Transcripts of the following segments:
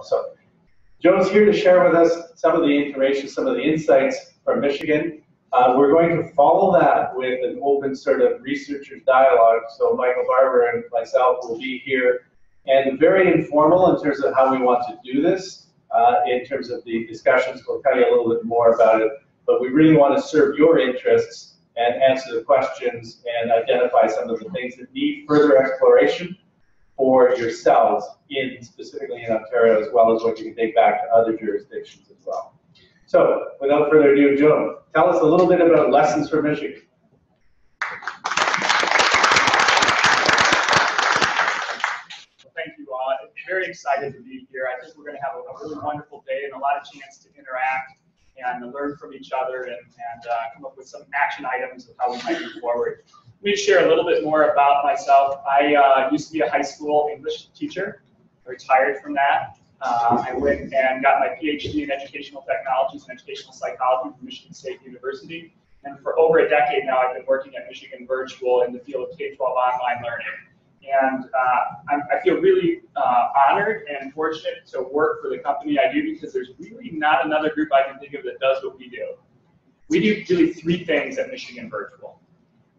well. So Joe's here to share with us some of the information, some of the insights from Michigan. Uh, we're going to follow that with an open sort of researchers dialogue. So Michael Barbour and myself will be here and very informal in terms of how we want to do this. Uh, in terms of the discussions, we'll tell you a little bit more about it. But we really want to serve your interests and answer the questions and identify some of the things that need further exploration for yourselves in specifically in Ontario as well as what you can take back to other jurisdictions as well. So without further ado, Joan, tell us a little bit about lessons from Michigan. thank you all. I'm very excited to be here. I think we're going to have a, a really wonderful day and a lot of chance to interact and learn from each other and, and uh, come up with some action items of how we might move forward. Let me share a little bit more about myself. I uh, used to be a high school English teacher. I retired from that. Uh, I went and got my PhD in educational technologies and educational psychology from Michigan State University. And for over a decade now, I've been working at Michigan Virtual in the field of K-12 online learning. And uh, i feel really uh, honored and fortunate to work for the company I do because there's really not another group I can think of that does what we do. We do really three things at Michigan Virtual.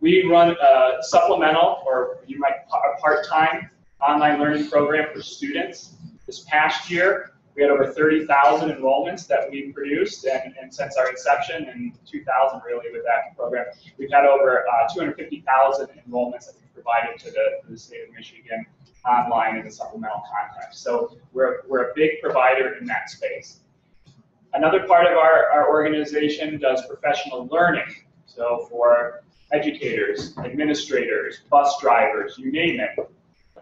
We run a supplemental, or you might a part-time online learning program for students. This past year, we had over 30,000 enrollments that we produced, and, and, since our inception in 2000, really, with that program, we've had over uh, 250,000 enrollments provided to the, to the state of Michigan online in the supplemental context. So we're, we're a big provider in that space. Another part of our, our organization does professional learning. So for educators, administrators, bus drivers, you name it.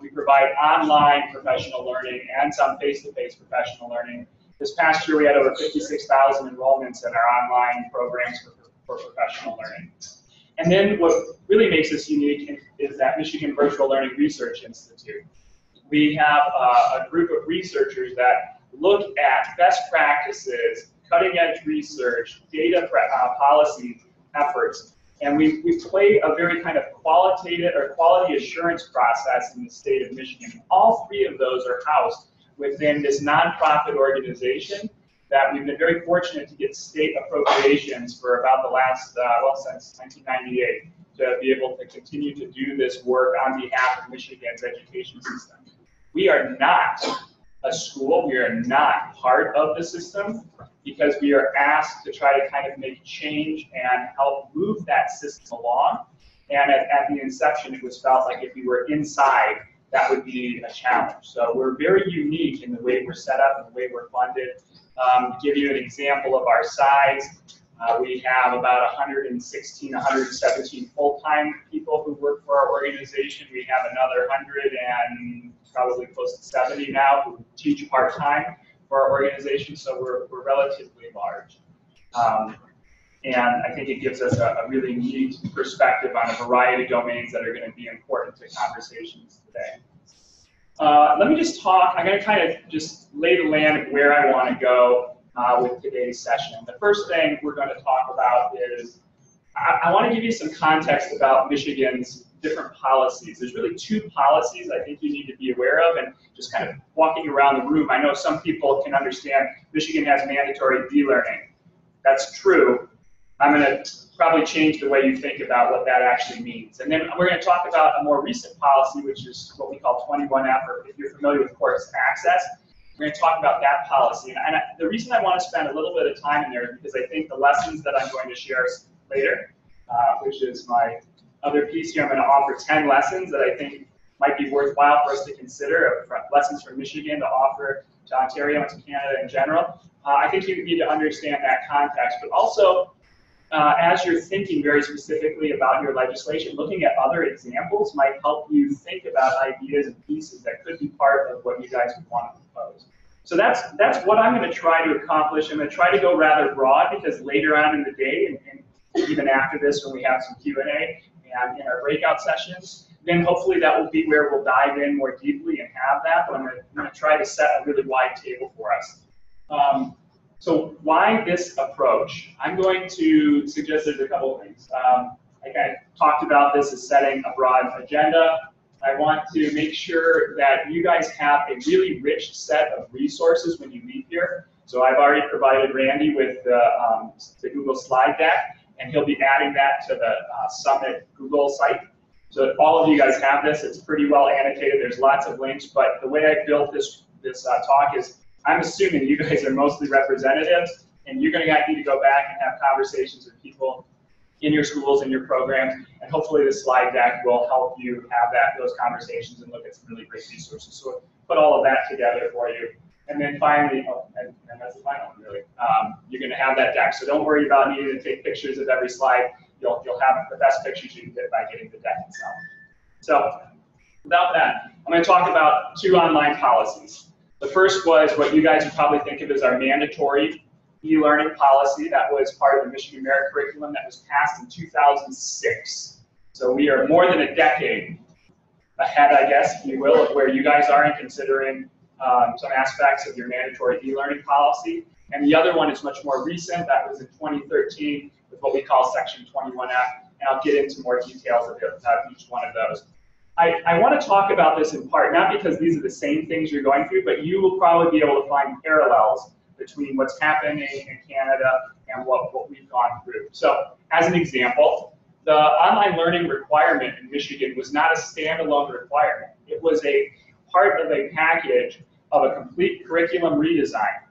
We provide online professional learning and some face-to-face -face professional learning. This past year, we had over 56,000 enrollments in our online programs for, for professional learning. And then what really makes us unique is that Michigan Virtual Learning Research Institute. We have uh, a group of researchers that look at best practices, cutting edge research, data uh, policy efforts, and we, we play a very kind of qualitative or quality assurance process in the state of Michigan. All three of those are housed within this nonprofit organization that we've been very fortunate to get state appropriations for about the last, uh, well, since 1998 to be able to continue to do this work on behalf of Michigan's education system. We are not a school, we are not part of the system because we are asked to try to kind of make change and help move that system along. And at, at the inception, it was felt like if we were inside, that would be a challenge. So we're very unique in the way we're set up and the way we're funded. Um, to give you an example of our size, uh, we have about 116, 117 full-time people who work for our organization. We have another 100 and probably close to 70 now who teach part-time for our organization, so we're, we're relatively large. Um, and I think it gives us a, a, really neat perspective on a variety of domains that are going to be important to conversations today. Uh, let me just talk, I'm going to kind of just lay the land of where I want to go uh, with today's session. The first thing we're going to talk about is, I, I want to give you some context about Michigan's different policies. There's really two policies I think you need to be aware of, and just kind of walking around the room, I know some people can understand Michigan has mandatory e-learning. That's true. I'm going to probably change the way you think about what that actually means. And then we're going to talk about a more recent policy, which is what we call 21F, or if you're familiar with course access, we're going to talk about that policy. And, I, the reason I want to spend a little bit of time in there is because I think the lessons that I'm going to share later, uh, which is my other piece here, I'm going to offer 10 lessons that I think might be worthwhile for us to consider, lessons from Michigan to offer to Ontario and to Canada in general. Uh, I think you need to understand that context, but also uh, as you're thinking very specifically about your legislation, looking at other examples might help you think about ideas and pieces that could be part of what you guys would want to propose. So that's that's what I'm going to try to accomplish. I'm going to try to go rather broad because later on in the day, and, and even after this, when we have some Q&A and in our breakout sessions, then hopefully that will be where we'll dive in more deeply and have that. But I'm going to, try to set a really wide table for us. Um, so why this approach? I'm going to suggest there's a couple of things. Um, like I talked about this as setting a broad agenda. I want to make sure that you guys have a really rich set of resources when you leave here. So I've already provided Randy with the, um, the Google slide deck, and he'll be adding that to the uh, Summit Google site. So if all of you guys have this. It's pretty well annotated. There's lots of links, but the way I built this this uh, talk is I'm assuming you guys are mostly representatives, and you're going to need to go back and have conversations with people in your schools and your programs, and hopefully this slide deck will help you have that those conversations and look at some really great resources. So put all of that together for you. And then finally, oh, and, and that's the final one really, um, you're going to have that deck. So don't worry about needing to take pictures of every slide. You'll, you'll have the best pictures you can get by getting the deck itself. So without that, I'm going to talk about two online policies. The first was what you guys would probably think of as our mandatory e-learning policy that was part of the Michigan Merit Curriculum that was passed in 2006. So we are more than a decade ahead, I guess, if you will, of where you guys are in considering um, some aspects of your mandatory e-learning policy. And the other one is much more recent. That was in 2013 with what we call Section 21F. And I'll get into more details of each one of those. I, I want to talk about this in part, not because these are the same things you're going through, but you will probably be able to find parallels between what's happening in Canada and what, what we've gone through. So as an example, the online learning requirement in Michigan was not a standalone requirement. It was a part of a package of a complete curriculum redesign.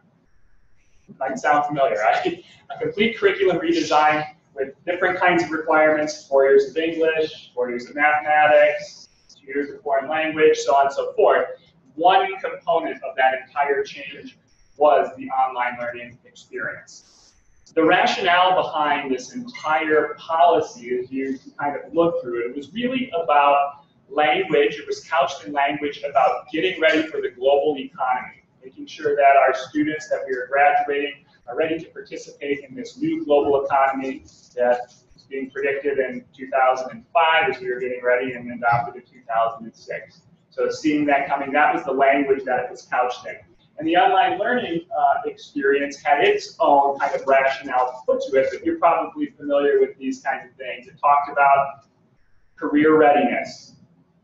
Might sound familiar, right? A complete curriculum redesign with different kinds of requirements, four years of English, four years of mathematics, two years of foreign language, so on and so forth. One component of that entire change was the online learning experience. The rationale behind this entire policy, as you kind of look through it, was really about language. It was couched in language about getting ready for the global economy, making sure that our students that we are graduating are ready to participate in this new global economy that is being predicted in 2005 as we were getting ready and adopted in 2006. So seeing that coming, that was the language that it was couched in. And the online learning uh, experience had its own kind of rationale put to it, but you're probably familiar with these kinds of things. It talked about career readiness,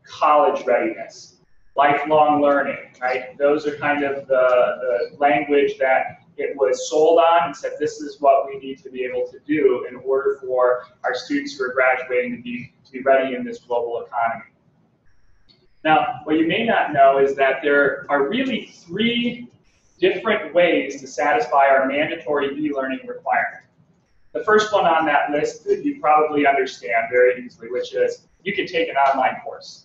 college readiness, lifelong learning, right? Those are kind of the, the language that it was sold on and said this is what we need to be able to do in order for our students who are graduating to be, to be ready in this global economy. Now, what you may not know is that there are really three different ways to satisfy our mandatory e-learning requirement. The first one on that list that you probably understand very easily, which is you can take an online course.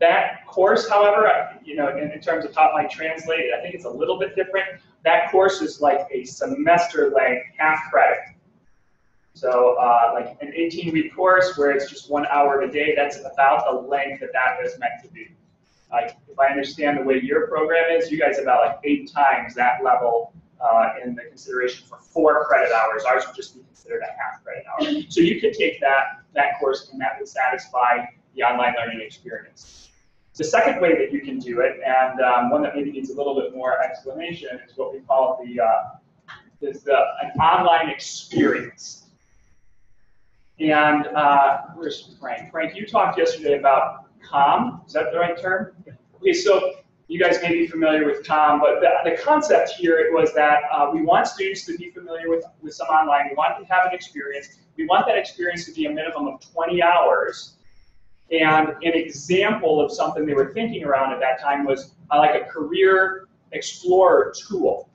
That course, however, you know, in, in terms of how might translate, I think it's a little bit different. That course is like a semester length, half credit. So uh, like an 18-week course where it's just one hour a day, that's about the length that that is meant to be. Like, if I understand the way your program is, you guys have about like eight times that level uh, in the consideration for four credit hours. Ours would just be considered a half credit hour. So you could take that, that course and that would satisfy the online learning experience. The second way that you can do it, and um, one that maybe needs a little bit more explanation, is what we call the uh, is the an online experience. And uh, where's Frank? Frank, you talked yesterday about COM. Is that the right term? Okay, so you guys may be familiar with COM, but the, the concept here it was that uh, we want students to be familiar with, with some online. We want to have an experience. We want that experience to be a minimum of 20 hours. And an example of something they were thinking around at that time was uh, like a career explorer tool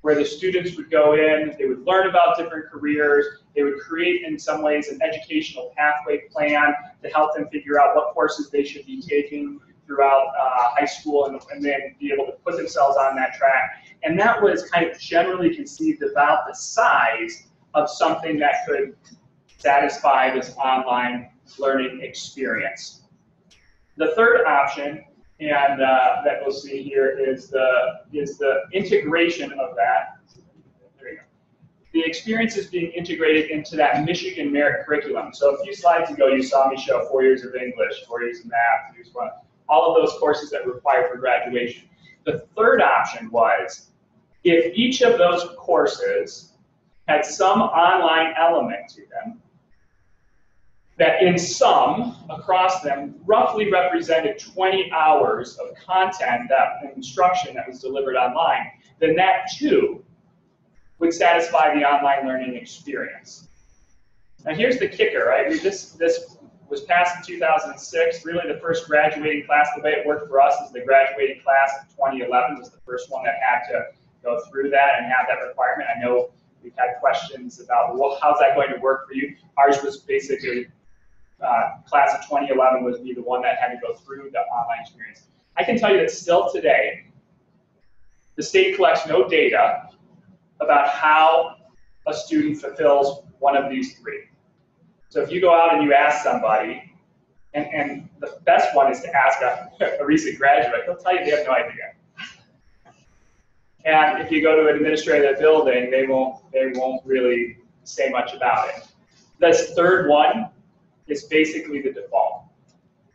where the students would go in, they would learn about different careers, they would create in some ways an educational pathway plan to help them figure out what courses they should be taking throughout uh, high school and, and, then be able to put themselves on that track. And that was kind of generally conceived about the size of something that could satisfy this online learning experience. The third option and uh, that we'll see here is the is the integration of that. There you go. The experience is being integrated into that Michigan merit curriculum. So a few slides ago, you saw me show four years of English, four years of math, years of all of those courses that require for graduation. The third option was if each of those courses had some online element to them, that in sum, across them, roughly represented 20 hours of content, that instruction that was delivered online, then that too would satisfy the online learning experience. Now here's the kicker, right? This, this was passed in 2006. Really the first graduating class, the way it worked for us is the graduating class of 2011 was the first one that had to go through that and have that requirement. I know we've had questions about, well, how's that going to work for you? Ours was basically uh, class of 2011 was be the one that had to go through the online experience. I can tell you that still today, the state collects no data about how a student fulfills one of these three. So if you go out and you ask somebody, and, and the best one is to ask a, a recent graduate, they'll tell you they have no idea. And if you go to an administrative building, they won't, they won't really say much about it. This third one is basically the default.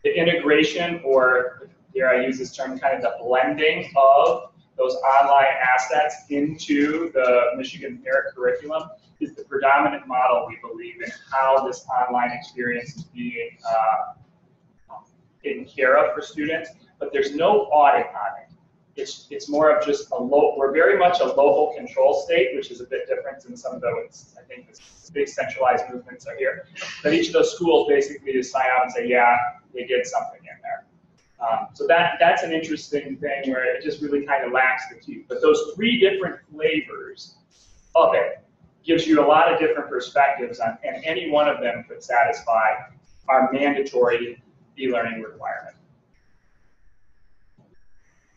The integration, or here I use this term, kind of the blending of those online assets into the Michigan Merit curriculum is the predominant model we believe in how this online experience is being uh, taken care of for students, but there's no audit on it. It's, it's more of just a local, we're very much a local control state, which is a bit different than some of those, I think, the big centralized movements are here. But each of those schools basically just sign out and say, yeah, they did something in there. Um, so that that's an interesting thing where it just really kind of lacks the teeth. But those three different flavors of it gives you a lot of different perspectives on, and any one of them could satisfy our mandatory e-learning requirement.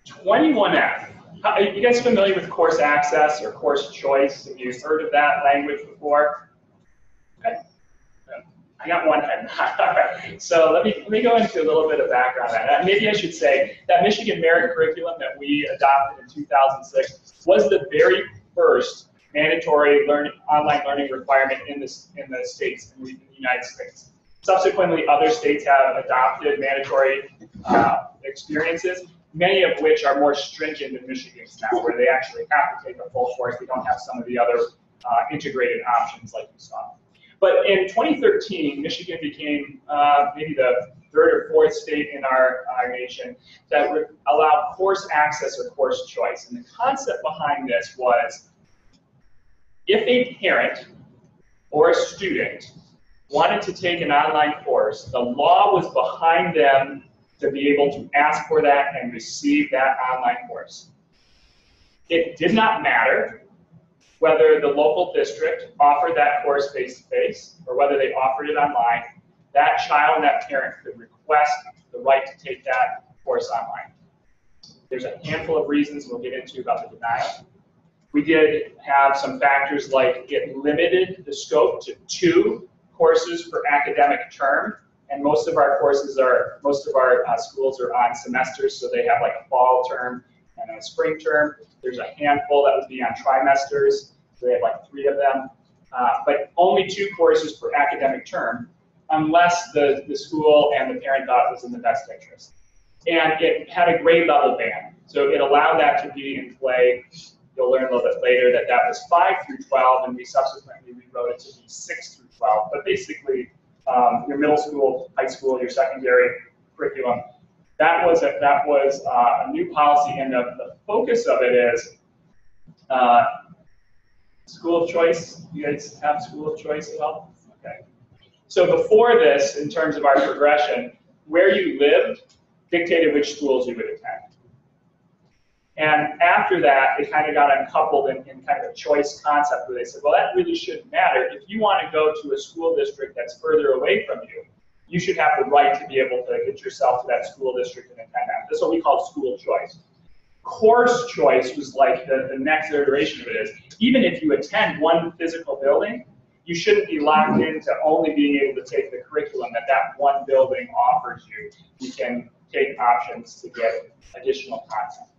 21F. Are you guys familiar with course access or course choice? Have you heard of that language before? Okay. I got one head All right. So let me, let me go into a little bit of background on that. Maybe I should say that Michigan Merit Curriculum that we adopted in 2006 was the very first mandatory learning, online learning requirement in, this, in the states, in the United States. Subsequently, other states have adopted mandatory uh, experiences, many of which are more stringent than Michigan's now, where they actually have to take a full course. They don't have some of the other uh, integrated options like you saw. But in 2013, Michigan became uh, maybe the third or fourth state in our, our nation that would allow course access or course choice. And the concept behind this was if a parent or a student wanted to take an online course, the law was behind them to be able to ask for that and receive that online course. It did not matter whether the local district offered that course face-to-face -face, or whether they offered it online, that child and that parent could request the right to take that course online. There's a handful of reasons we'll get into about the denial. We did have some factors like it limited the scope to two courses per academic term, and most of our courses are, most of our uh, schools are on semesters, so they have like a fall term and a spring term. There's a handful that would be on trimesters, so they have like three of them, uh, but only two courses per academic term, unless the, the school and the parent thought it was in the best interest. And it had a grade level band, so it allowed that to be in play You'll learn a little bit later that that was 5 through 12, and we subsequently rewrote it to be 6 through 12. But basically, um, your middle school, high school, your secondary curriculum, that was a, that was uh, a new policy, and the, the focus of it is uh, school of choice. You guys have school of choice at all? Okay. So before this, in terms of our progression, where you lived dictated which schools you would attend. And after that, it kind of got uncoupled in, in, kind of a choice concept where they said, well, that really shouldn't matter. If you want to go to a school district that's further away from you, you should have the right to be able to get yourself to that school district and attend that. That's what we call school choice. Course choice was like the, the next iteration of it is, even if you attend one physical building, you shouldn't be locked into only being able to take the curriculum that that one building offers you. You can take options to get additional content.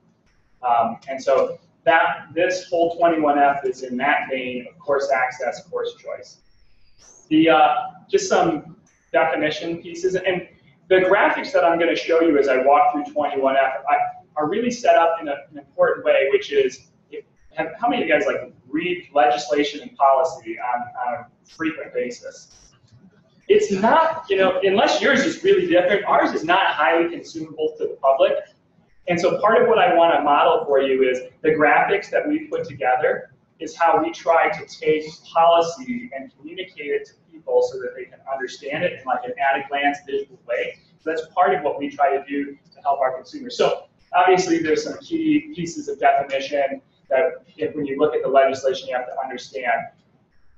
Um, and so that this whole 21F is in that vein of course access, course choice. The uh, just some definition pieces, and the graphics that I'm going to show you as I walk through 21F I, are really set up in a, an important way, which is if, how many of you guys like read legislation and policy on, on a frequent basis? it's not, you know, unless yours is really different, ours is not highly consumable to the public. And so part of what I want to model for you is the graphics that we put together is how we try to take policy and communicate it to people so that they can understand it in like an at a glance visual way. So that's part of what we try to do to help our consumers. So obviously there's some key pieces of definition that if, when you look at the legislation you have to understand.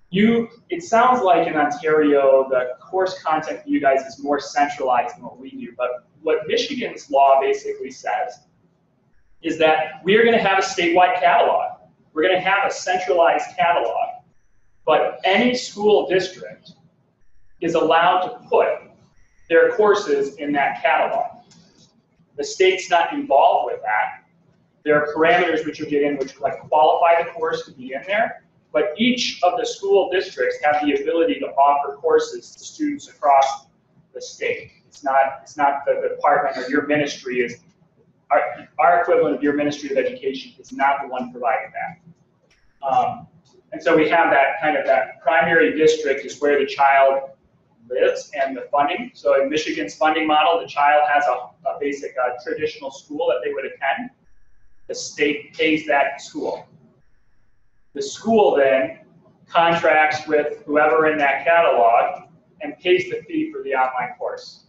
You, it sounds like in Ontario the course content for you guys is more centralized than what we do, but what Michigan's law basically says is that we are going to have a statewide catalog. We're going to have a centralized catalog, but any school district is allowed to put their courses in that catalog. The state's not involved with that. There are parameters which you get in which like qualify the course to be in there, but each of the school districts have the ability to offer courses to students across the state. It's not, it's not the department or your ministry is, our, our equivalent of your Ministry of Education is not the one providing that. Um, and so we have that kind of that primary district is where the child lives and the funding. So in Michigan's funding model, the child has a, a basic uh, traditional school that they would attend. The state pays that school. The school then contracts with whoever in that catalog and pays the fee for the online course.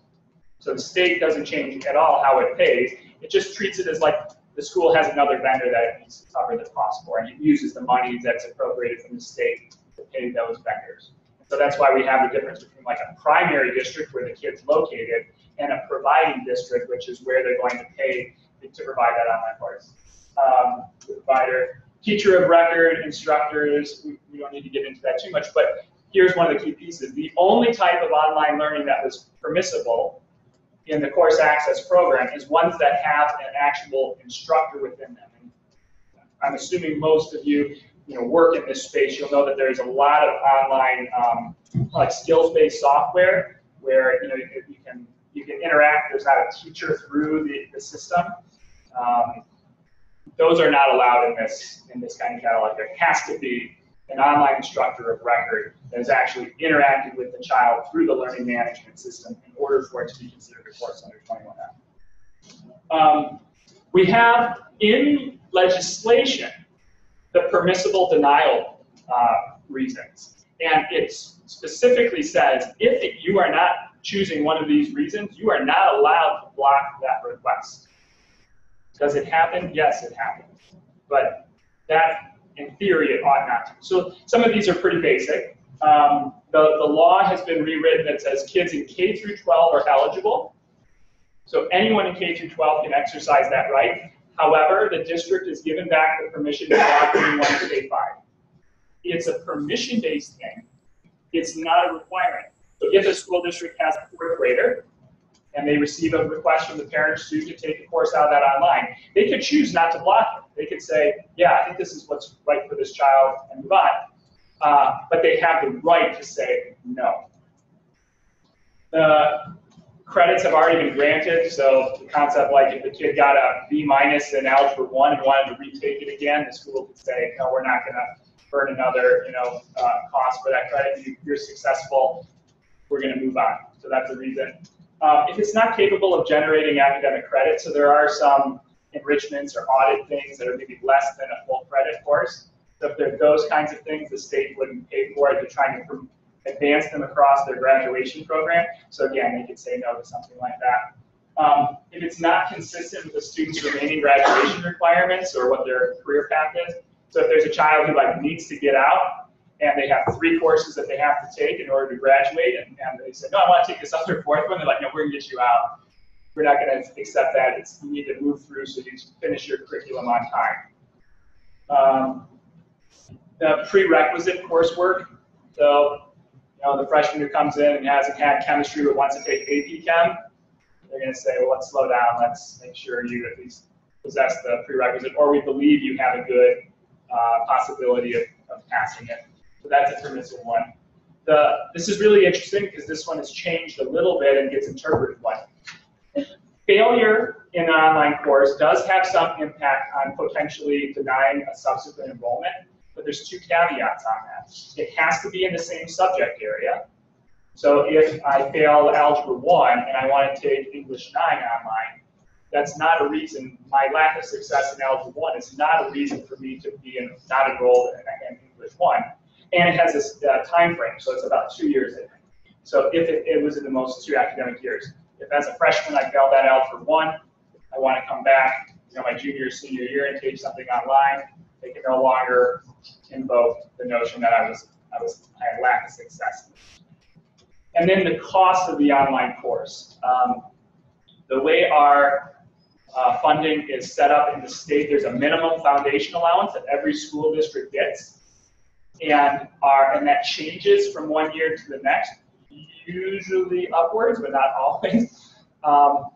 So the state doesn't change at all how it pays. It just treats it as like the school has another vendor that it needs to cover the cost for, and it uses the money that's appropriated from the state to pay those vendors. So that's why we have the difference between like a primary district where the kid's located and a providing district, which is where they're going to pay to provide that online course. Um, provider, teacher of record, instructors, we, we don't need to get into that too much, but here's one of the key pieces. The only type of online learning that was permissible in the course access program is ones that have an actual instructor within them. And I'm assuming most of you, you know, work in this space. You'll know that there's a lot of online, um, like skills-based software where you know you, can you can interact. There's not a teacher through the, the system. Um, those are not allowed in this in this kind of catalog. There has to be an online instructor of record that has actually interacted with the child through the learning management system in order for it to be considered a course under 21F. Um, we have in legislation the permissible denial uh, reasons. And it specifically says if you are not choosing one of these reasons, you are not allowed to block that request. Does it happen? Yes, it happens. But that in theory, it ought not to. So some of these are pretty basic. Um, the, the law has been rewritten that says kids in K through 12 are eligible. So anyone in K through 12 can exercise that right. However, the district is given back the permission to block anyone in K5. It's a permission-based thing. It's not a requirement. So if a school district has a fourth grader and they receive a request from the parent student to take a course out of that online, they could choose not to block it. They could say, yeah, I think this is what's right for this child and move on. Uh, but they have the right to say no. The credits have already been granted, so the concept like if the kid got a B minus in Algebra 1 and wanted to retake it again, the school could say, no, we're not going to burn another you know, uh, cost for that credit. You, you're successful, we're going to move on. So that's a reason. Um, if it's not capable of generating academic credit, so there are some enrichments or audit things that are maybe less than a full credit course. So if there are those kinds of things, the state wouldn't pay for it. They're trying to advance them across their graduation program. So again, they could say no to something like that. Um, if it's not consistent with the student's remaining graduation requirements or what their career path is, so if there's a child who like needs to get out and they have three courses that they have to take in order to graduate, and, and they said, no, I want to take this other fourth one, they're like, no, we're gonna get you out we're not going to accept that. It's, you need to move through so you finish your curriculum on time. Um, the prerequisite coursework. So, you know, the freshman who comes in and hasn't had chemistry but wants to take AP Chem, they're going to say, well, let's slow down. Let's make sure you at least possess the prerequisite, or we believe you have a good uh, possibility of, of passing it. So that's a permissible one. The, this is really interesting because this one has changed a little bit and gets interpreted one failure in an online course does have some impact on potentially denying a subsequent enrollment, but there's two caveats on that. It has to be in the same subject area, So if I fail Algebra 1 and I want to take English 9 online, that's not a reason, my lack of success in Algebra 1 is not a reason for me to be in, not enrolled in English 1. And it has this uh, time frame, so it's about two years, I think. So if it, it was in the most two academic years. If as a freshman I failed that out for 1, I want to come back, you know, my junior, senior year and take something online, they can no longer invoke the notion that I was, I was, I had lack of success. And then the cost of the online course. Um, the way our uh, funding is set up in the state, there's a minimum foundation allowance that every school district gets. And, our, and that changes from one year to the next, usually upwards, but not always. Um,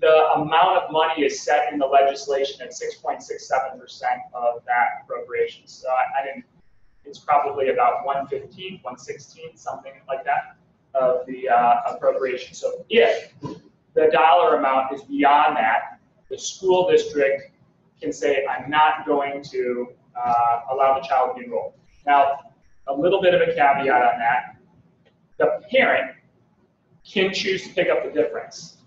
the amount of money is set in the legislation at 6.67% of that appropriation. So I, I didn't, it's probably about 115, 116, something like that of the uh, appropriation. So if the dollar amount is beyond that, the school district can say, I'm not going to uh, allow the child to be enrolled. Now, a little bit of a caveat on that. The parent can choose to pick up the difference.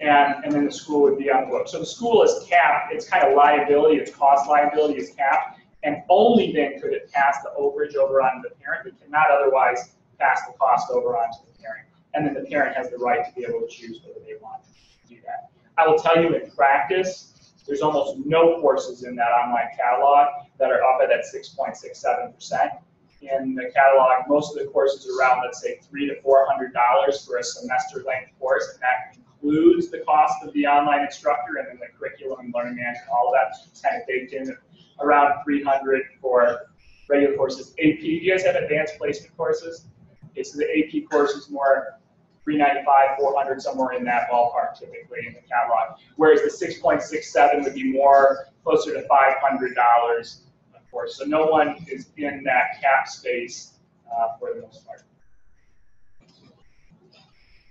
And, and then the school would be on the hook. So the school is capped, its kind of liability, its cost liability is capped, and only then could it pass the overage over onto the parent. It cannot otherwise pass the cost over onto the parent. And then the parent has the right to be able to choose whether they want to do that. I will tell you in practice, there's almost no courses in that online catalog that are up at that 6.67%. In the catalog, most of the courses are around, let's say, three to four hundred dollars for a semester length course, and that includes the cost of the online instructor and then the curriculum and learning management, all of that is kind of baked in. Around 300 for regular courses. AP, you guys have advanced placement courses? Okay, so the AP course is more 395, 400, somewhere in that ballpark typically in the catalog. Whereas the 6.67 would be more closer to $500 of course. So no one is in that cap space uh, for the most part.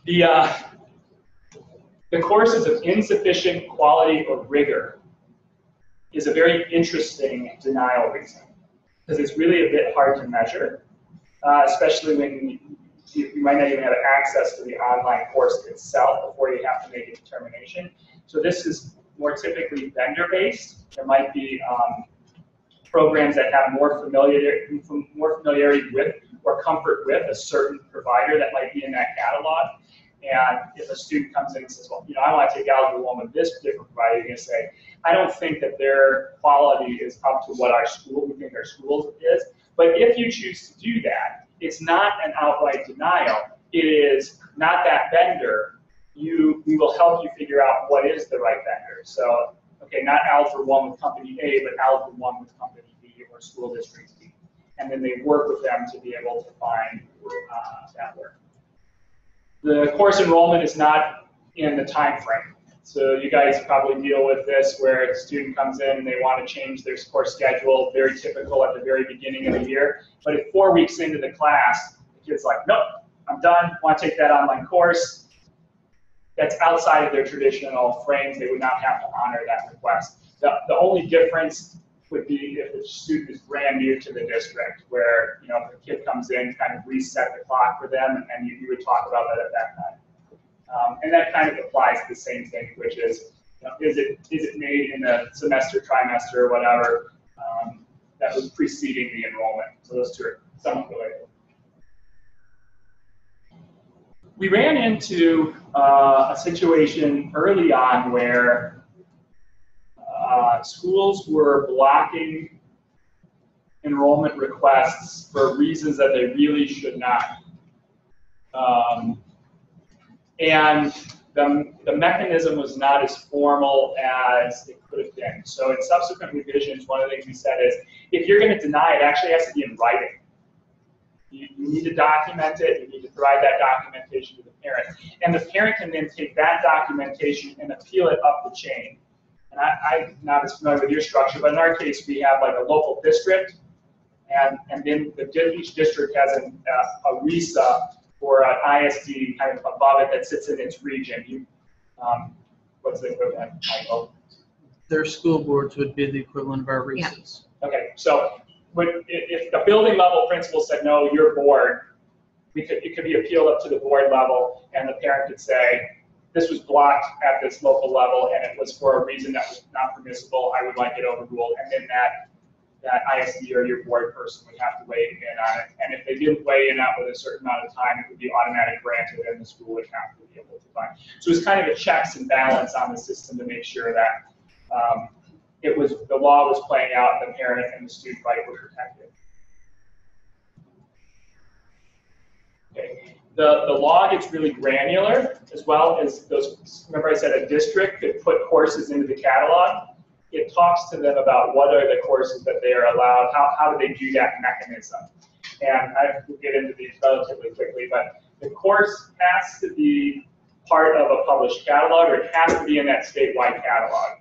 The, uh, the courses of insufficient quality or rigor is a very interesting denial reason because it's really a bit hard to measure, uh, especially when you, might not even have access to the online course itself before you have to make a determination. So this is more typically vendor-based. There might be um, programs that have more familiarity, more familiarity with or comfort with a certain provider that might be in that catalog. And if a student comes in and says, well, you know, I want to take Algebra 1 with this particular provider, you're going to say, I don't think that their quality is up to what our school, we think our schools is. But if you choose to do that, it's not an outright denial. It is not that vendor. You, we will help you figure out what is the right vendor. So, okay, not Algebra 1 with company A, but Algebra 1 with company B or school district B. And then they work with them to be able to find uh, that work. The course enrollment is not in the time frame. So you guys probably deal with this where a student comes in and they want to change their course schedule, very typical at the very beginning of the year. But if four weeks into the class, the kid's like, nope, I'm done, want to take that online course, that's outside of their traditional frames, they would not have to honor that request. The, the only difference would be if the student is brand new to the district, where you know if the kid comes in, kind of reset the clock for them, and you, you would talk about that at that time. Um, and that kind of applies to the same thing, which is, you know, is it is it made in the semester, trimester, or whatever um, that was preceding the enrollment? So those two are somewhat related. We ran into uh, a situation early on where uh, schools were blocking enrollment requests for reasons that they really should not. Um, and the, the mechanism was not as formal as it could have been. So in subsequent revisions, one of the things we said is, if you're going to deny it, actually has to be in writing. You, you, need to document it, you need to provide that documentation to the parent. And the parent can then take that documentation and appeal it up the chain and I, am not as familiar with your structure, but in our case, we have like a local district, and, and then the, each district has an, uh, a RESA or an ISD kind of above it that sits in its region. You, um, what's the equivalent, Michael? Their school boards would be the equivalent of our RESAs. Okay, so but if the building level principal said, no, your board we could, it could be appealed up to the board level, and the parent could say, this was blocked at this local level, and it was for a reason that was not permissible, I would like it overruled, and then that, that ISD or your board person would have to weigh in on it. And if they didn't weigh in out with a certain amount of time, it would be automatic granted, and the school would have to be able to find. So it's kind of a checks and balance on the system to make sure that um, it was, the law was playing out, the parent and the student right were protected. Okay. The, the law gets really granular as well as those, remember I said a district could put courses into the catalog. It talks to them about what are the courses that they are allowed, how, how do they do that mechanism. And I will get into these relatively quickly, but the course has to be part of a published catalog or it has to be in that statewide catalog.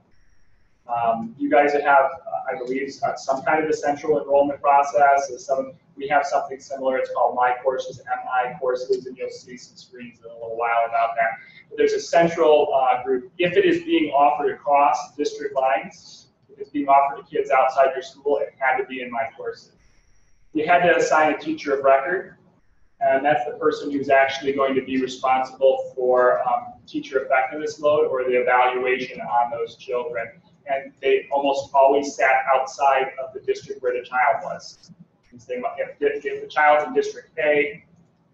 Um, you guys have, uh, I believe, uh, some kind of a central enrollment process. Some, we have something similar. It's called My Courses, MI Courses, and you'll see some screens in a little while about that. But there's a central uh, group. If it is being offered across district lines, if it's being offered to kids outside your school, it had to be in My Courses. You had to assign a teacher of record, and that's the person who's actually going to be responsible for um, teacher effectiveness load or the evaluation on those children and they almost always sat outside of the district where the child was. If, the child's in District A,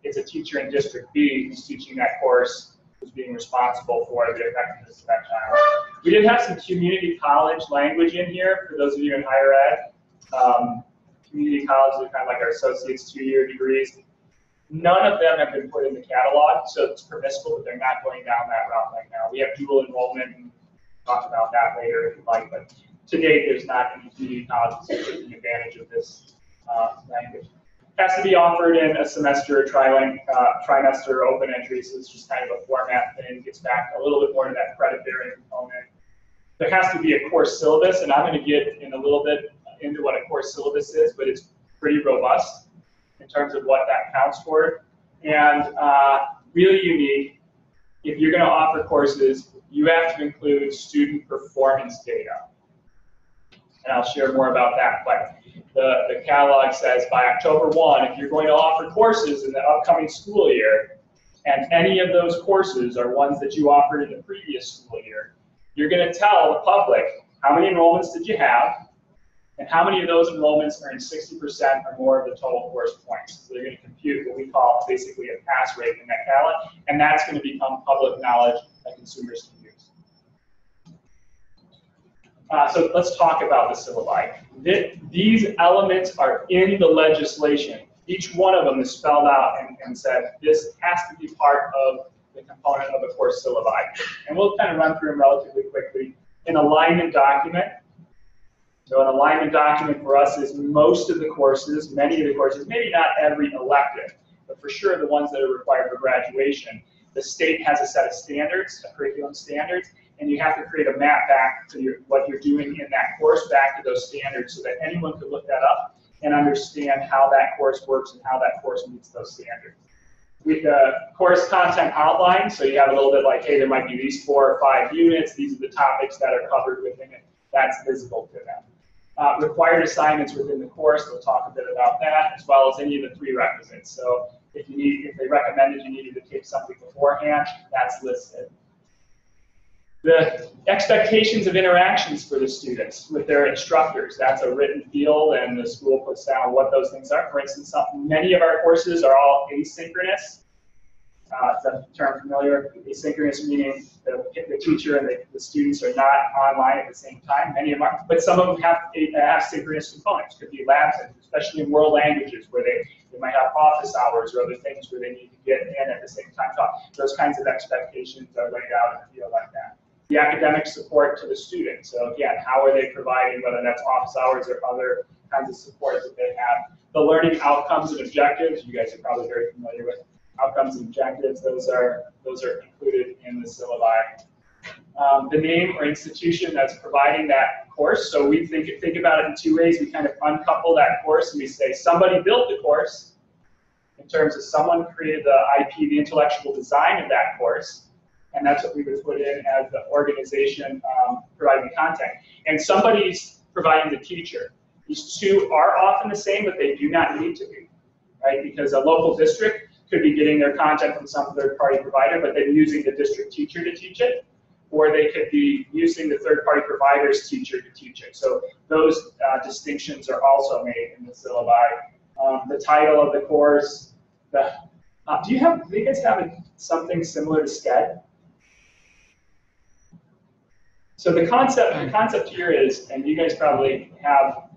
it's a teacher in District B who's teaching that course, who's being responsible for the effectiveness of that child. We did have some community college language in here for those of you in higher ed. Um, community colleges are kind of like our associate's two-year degrees. None of them have been put in the catalog, so it's permissible, but they're not going down that route right now. We have dual enrollment talk about that later if you'd like, but to date, there's not any community colleges taking advantage of this uh, language. Has to be offered in a semester, tri uh, trimester, open entry, so it's just kind of a format thing, gets back a little bit more to that credit bearing component. There has to be a course syllabus, and I'm going to get in a little bit into what a course syllabus is, but it's pretty robust in terms of what that counts for. And uh, really unique, if you're going to offer courses, you have to include student performance data. And I'll share more about that. But the, the catalog says by October 1, if you're going to offer courses in the upcoming school year, and any of those courses are ones that you offered in the previous school year, you're going to tell the public how many enrollments did you have, and how many of those enrollments earned 60% or more of the total course points. So they're going to compute what we call basically a pass rate in that catalog, and that's going to become public knowledge that consumers can. Uh, so let's talk about the syllabi. these elements are in the legislation. Each one of them is spelled out and, and said this has to be part of the component of the course syllabi. And we'll kind of run through them relatively quickly. An alignment document. So an alignment document for us is most of the courses, many of the courses, maybe not every elective, but for sure the ones that are required for graduation the state has a set of standards, curriculum standards, and you have to create a map back to your, what you're doing in that course back to those standards so that anyone could look that up and understand how that course works and how that course meets those standards. With the course content outline, so you have a little bit like, hey, there might be these four or five units, these are the topics that are covered within it, that's visible to them. Uh, required assignments within the course, we'll talk a bit about that, as well as any of the prerequisites. So if you need, if they recommended you needed to take something beforehand, that's listed. The expectations of interactions for the students with their instructors, that's a written field and the school puts down what those things are. For instance, many of our courses are all asynchronous. Uh, is that term familiar? Asynchronous meaning the, the teacher and the, the, students are not online at the same time. Many of them but some of them have asynchronous components. Could be labs, especially in world languages where they, they might have office hours or other things where they need to get in at the same time. So Those kinds of expectations are laid out in a field like that. The academic support to the student. So again, how are they providing, whether that's office hours or other kinds of support that they have. The learning outcomes and objectives, you guys are probably very familiar with outcomes and objectives. Those are those are included in the syllabi. Um, the name or institution that's providing that course. So we think think about it in two ways. We kind of uncouple that course and we say somebody built the course in terms of someone created the IP, the intellectual design of that course, and that's what we would put in as the organization um, providing the content. And somebody's providing the teacher. These two are often the same, but they do not need to be, right? Because a local district could be getting their content from some third-party provider, but then using the district teacher to teach it. Or they could be using the third-party provider's teacher to teach it. So those uh, distinctions are also made in the syllabi. Um, the title of the course, the, uh, do you have, do you guys have something similar to SCED? So the concept, the hmm. concept here is, and you guys probably have,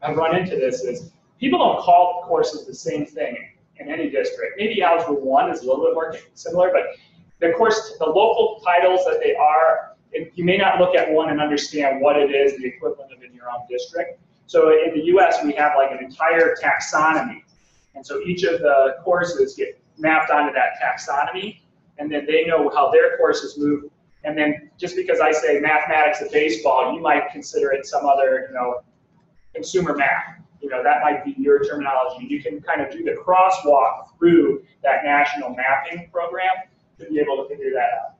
have run into this, is people don't call courses the same thing in any district. Maybe Algebra 1 is a little bit more similar, but the course, the local titles that they are, it, you may not look at one and understand what it is, the equivalent of in your own district. So in the US, we have like an entire taxonomy. And so each of the courses get mapped onto that taxonomy, and then they know how their courses move and then just because I say mathematics of baseball, you might consider it some other, you know, consumer math. You know, that might be your terminology. You can kind of do the crosswalk through that national mapping program to be able to figure that out.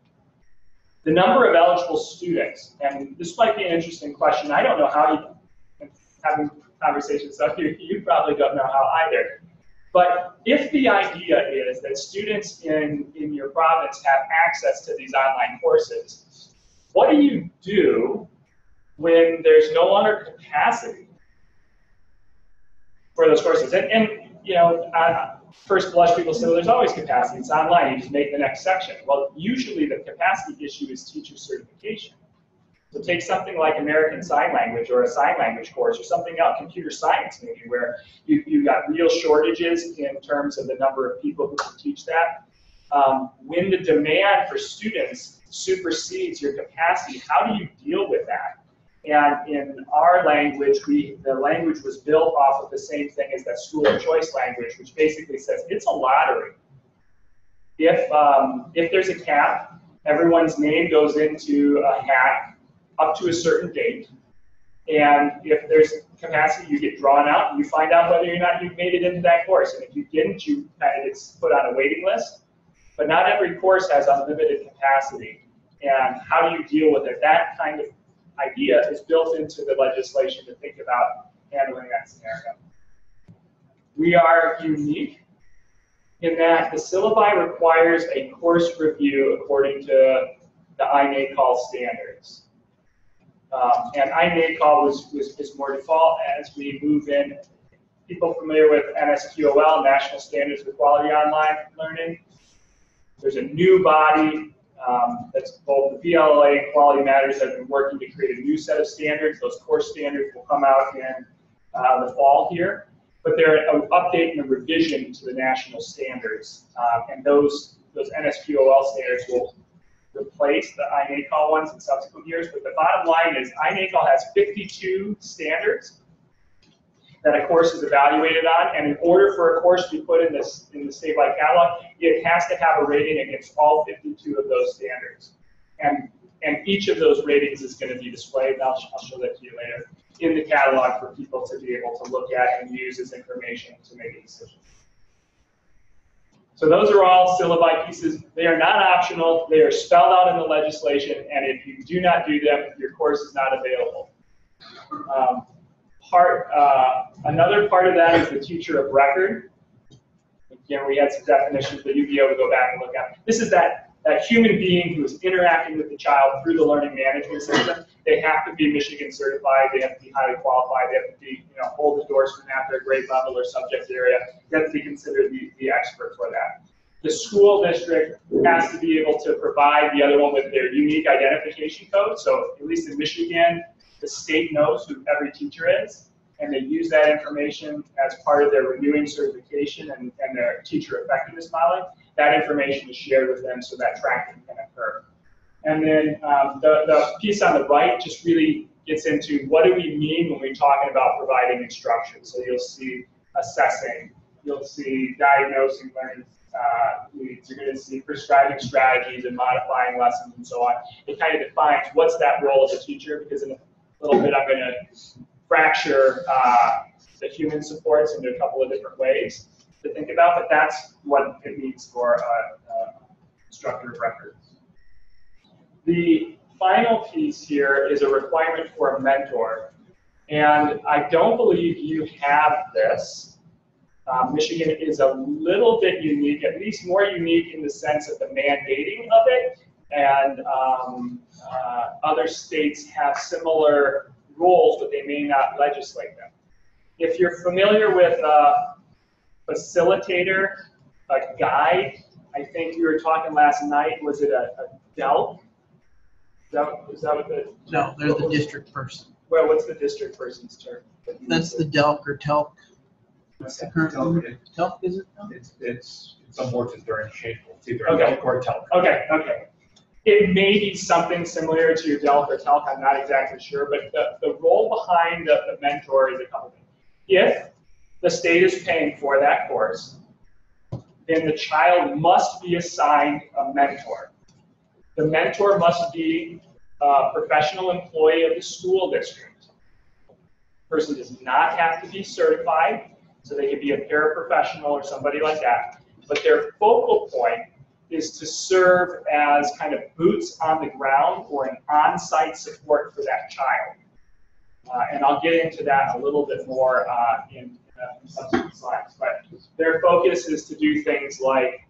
The number of eligible students, and this might be an interesting question. I don't know how you, having conversations here, you probably don't know how either. But if the idea is that students in, in your province have access to these online courses, what do you do when there's no longer capacity for those courses? And, and you know, first blush, people say, well, there's always capacity. It's online. You just make the next section. Well, usually the capacity issue is teacher certification. So take something like American Sign Language or a sign language course or something else, computer science maybe, where you, you've got real shortages in terms of the number of people who can teach that. Um, when the demand for students supersedes your capacity, how do you deal with that? And in our language, we the language was built off of the same thing as that school of choice language, which basically says it's a lottery. If um, if there's a cap, everyone's name goes into a hat up to a certain date. And if there's capacity, you get drawn out, and you find out whether or not you've made it into that course. And if you didn't, you get put on a waiting list. But not every course has unlimited capacity. And how do you deal with it? That kind of idea is built into the legislation to think about handling that scenario. We are unique in that the syllabi requires a course review according to the INACOL standards. Um, and INACOL was, was, is more default as we move in. People familiar with NSQOL, National Standards for Quality Online Learning. There's a new body um, that's both the VLLA and Quality Matters have been working to create a new set of standards. Those core standards will come out in uh, the fall here, but they're an update and a revision to the national standards. Um, and those, those NSQOL standards will replace the INACOL ones in subsequent years, but the bottom line is INACOL has 52 standards that a course is evaluated on, and in order for a course to be put in this in the statewide catalog, it has to have a rating against all 52 of those standards. And and each of those ratings is going to be displayed, and I'll, I'll show that to you later, in the catalog for people to be able to look at and use as information to make a decision. So those are all syllabi pieces. They are not optional. They are spelled out in the legislation, and if you do not do them, your course is not available. Um, part, uh, another part of that is the teacher of record. Again, we had some definitions that you'd be able to go back and look at. This is that that human being who is interacting with the child through the learning management system, they have to be Michigan certified, they have to be highly qualified, they have to be, you know, hold the endorsement at their grade level or subject area, they have to be considered the, the expert for that. The school district has to be able to provide the other one with their unique identification code. So at least in Michigan, the state knows who every teacher is, and they use that information as part of their renewing certification and, and their teacher effectiveness modeling that information is shared with them so that tracking can occur. And then um, the, the piece on the right just really gets into what do we mean when we're talking about providing instruction. So you'll see assessing, you'll see diagnosing learning uh, you're going to see prescribing strategies and modifying lessons and so on. It kind of defines what's that role of the teacher because in a little bit I'm going to fracture uh, the human supports into a couple of different ways to think about, but that's what it means for a, a instructor of record. The final piece here is a requirement for a mentor. And I don't believe you have this. Uh, Michigan is a little bit unique, at least more unique in the sense of the mandating of it, and um, uh, other states have similar rules, but they may not legislate them. If you're familiar with a facilitator, a guide, I think we were talking last night, was it a, a DELC? Is that, is that what the, No, they're the district person. well, what's the district person's term? That's the Delk or Telk. That's the current one. Telk, is it? It's, it's, it's somewhat interchangeable. It's either Okay. milk or telk. Okay, okay. It may be something similar to your DELC or TELC, I'm not exactly sure, but the, the role behind the, the mentor is a couple things. If the state is paying for that course, then the child must be assigned a mentor. The mentor must be a professional employee of the school district. The Person does not have to be certified, so they could be a paraprofessional or somebody like that. But their focal point is to serve as kind of boots on the ground or an on-site support for that child. Uh, and I'll get into that a little bit more uh, in, in uh, subsequent slides. But their focus is to do things like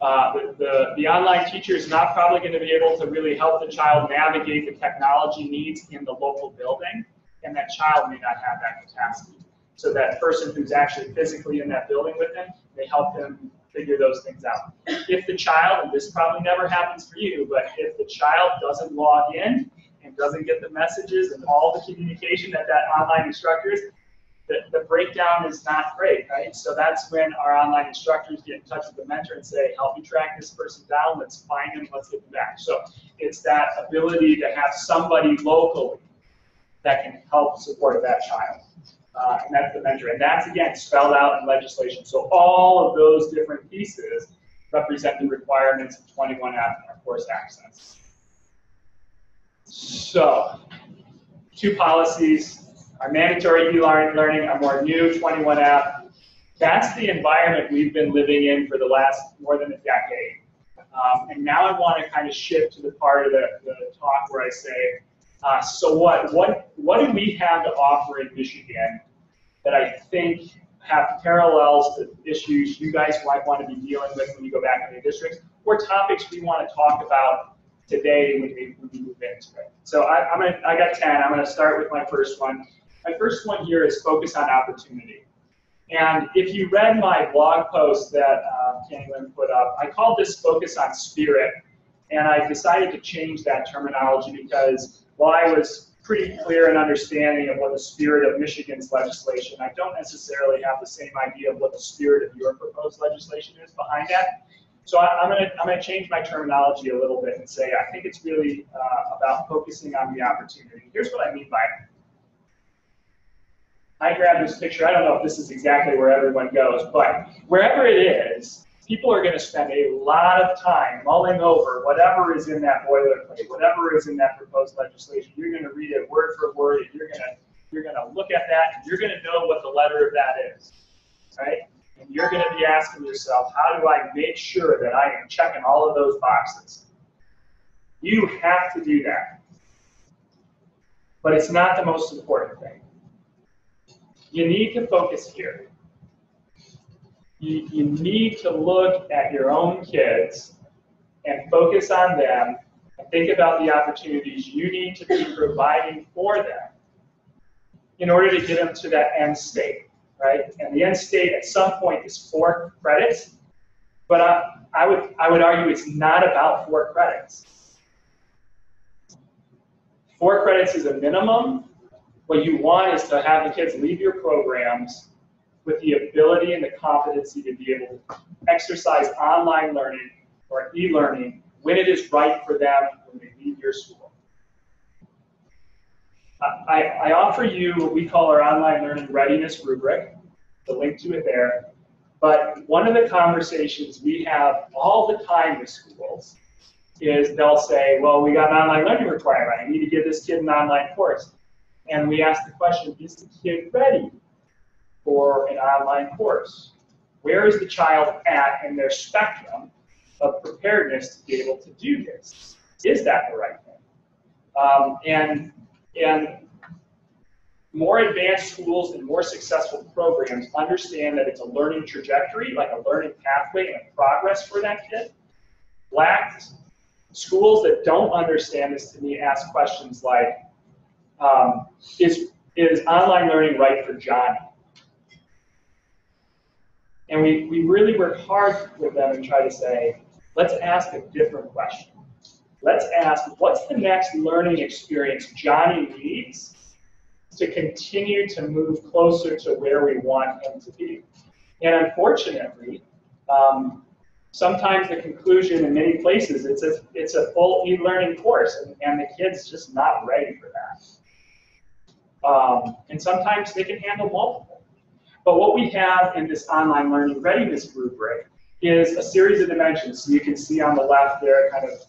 uh, the, the, the online teacher is not probably going to be able to really help the child navigate the technology needs in the local building, and that child may not have that capacity. So that person who's actually physically in that building with them, they help them figure those things out. If the child, and this probably never happens for you, but if the child doesn't log in and doesn't get the messages and all the communication that that online instructor is, the, the breakdown is not great, right? So that's when our online instructors get in touch with the mentor and say, help me track this person down, let's find them, let's get them back. So it's that ability to have somebody locally that can help support that child. Uh, and that's the mentor. And that's, again, spelled out in legislation. So all of those different pieces represent the requirements of 21F and our course access. So, two policies, our mandatory e-learning, our more new 21F. That's the environment we've been living in for the last more than a decade. Um, and now I want to kind of shift to the part of the, the talk where I say, uh, so what, what, what do we have to offer in Michigan that I think have parallels to issues you guys might want to be dealing with when you go back into your districts, or topics we want to talk about today when we, when we move into it. So I, I'm gonna, I got 10. I'm going to start with my first one. My first one here is focus on opportunity. And if you read my blog post that uh, CANeLearn put up, I called this focus on spirit. And I decided to change that terminology because while I was pretty clear in understanding of what the spirit of Michigan's legislation, I don't necessarily have the same idea of what the spirit of your proposed legislation is behind that. So I, am going to I'm going to change my terminology a little bit and say I think it's really uh, about focusing on the opportunity. Here's what I mean by it. I grabbed this picture. I don't know if this is exactly where everyone goes, but wherever it is, people are going to spend a lot of time mulling over whatever is in that boilerplate, whatever is in that proposed legislation. You're going to read it word for word, and you're going to you're going to look at that, and you're going to know what the letter of that is, right? And you're going to be asking yourself, how do I make sure that I am checking all of those boxes? You have to do that, but it's not the most important thing. You need to focus here you, you need to look at your own kids and focus on them and think about the opportunities you need to be providing for them in order to get them to that end state, right? And the end state at some point is four credits, but I, I would I would argue it's not about four credits. Four credits is a minimum. What you want is to have the kids leave your programs with the ability and the competency to be able to exercise online learning or e-learning when it is right for them when they leave your school. I, I offer you what we call our online learning readiness rubric, the link to it there. But one of the conversations we have all the time with schools is they'll say, well, we got an online learning requirement. I need to give this kid an online course. And we ask the question, is the kid ready for an online course? Where is the child at in their spectrum of preparedness to be able to do this? Is that the right thing? Um, and and more advanced schools and more successful programs understand that it's a learning trajectory, like a learning pathway and a progress for that kid. Black schools that don't understand this to me ask questions like, um, is, is online learning right for Johnny? And we, we really work hard with them and try to say, let's ask a different question. Let's ask, what's the next learning experience Johnny needs to continue to move closer to where we want him to be? And unfortunately, um, sometimes the conclusion in many places, it's a, it's a full e-learning course, and, and the kid's just not ready for that. Um, and sometimes they can handle multiple. But what we have in this online learning readiness rubric is a series of dimensions. So you can see on the left there, kind of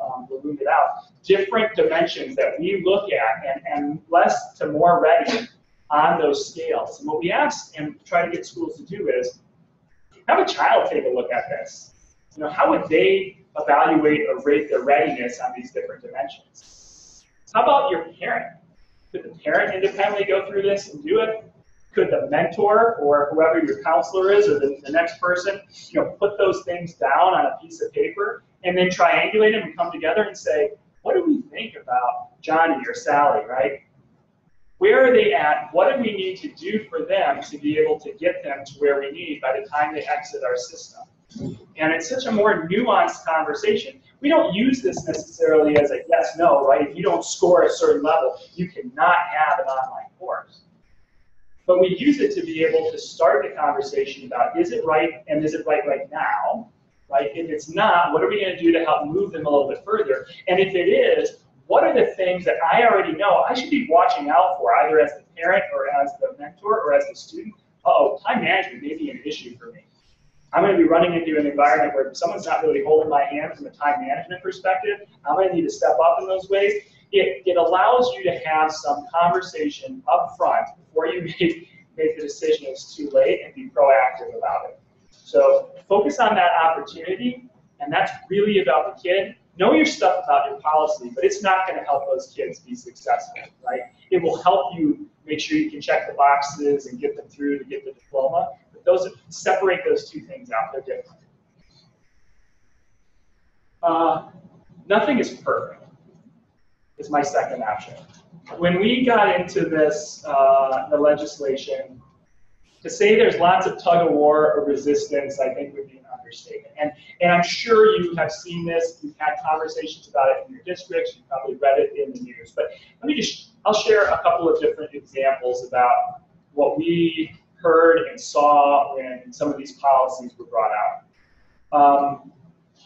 um, ballooned it out, different dimensions that we look at and, and less to more ready on those scales. And what we ask and try to get schools to do is have a child take a look at this. You know, how would they evaluate or rate their readiness on these different dimensions? How about your parent? Could the parent independently go through this and do it? Could the mentor or whoever your counselor is or the, the next person, you know, put those things down on a piece of paper and then triangulate them and come together and say, what do we think about Johnny or Sally, right? Where are they at? What do we need to do for them to be able to get them to where we need by the time they exit our system? And it's such a more nuanced conversation. We don't use this necessarily as a yes, no, right? If you don't score a certain level, you cannot have an online course. But we use it to be able to start the conversation about is it right and is it right right now? Right? If it's not, what are we going to do to help move them a little bit further? And if it is, what are the things that I already know I should be watching out for, either as the parent or as the mentor or as the student? Uh oh, time management may be an issue for me. I'm going to be running into an environment where someone's not really holding my hand from a time management perspective. I'm going to need to step up in those ways. It, it allows you to have some conversation up front before you make, make the decision it's too late and be proactive about it. So focus on that opportunity, and that's really about the kid. Know your stuff about your policy, but it's not going to help those kids be successful, right? It will help you make sure you can check the boxes and get them through to get the diploma, but those separate those two things out. They're different. Uh, nothing is perfect. Is my second option. When we got into this, uh, the legislation, to say there's lots of tug of war or resistance, I think would be an understatement. And and I'm sure you have seen this. You've had conversations about it in your districts. You've probably read it in the news. But let me just I'll share a couple of different examples about what we heard and saw when some of these policies were brought out. Um,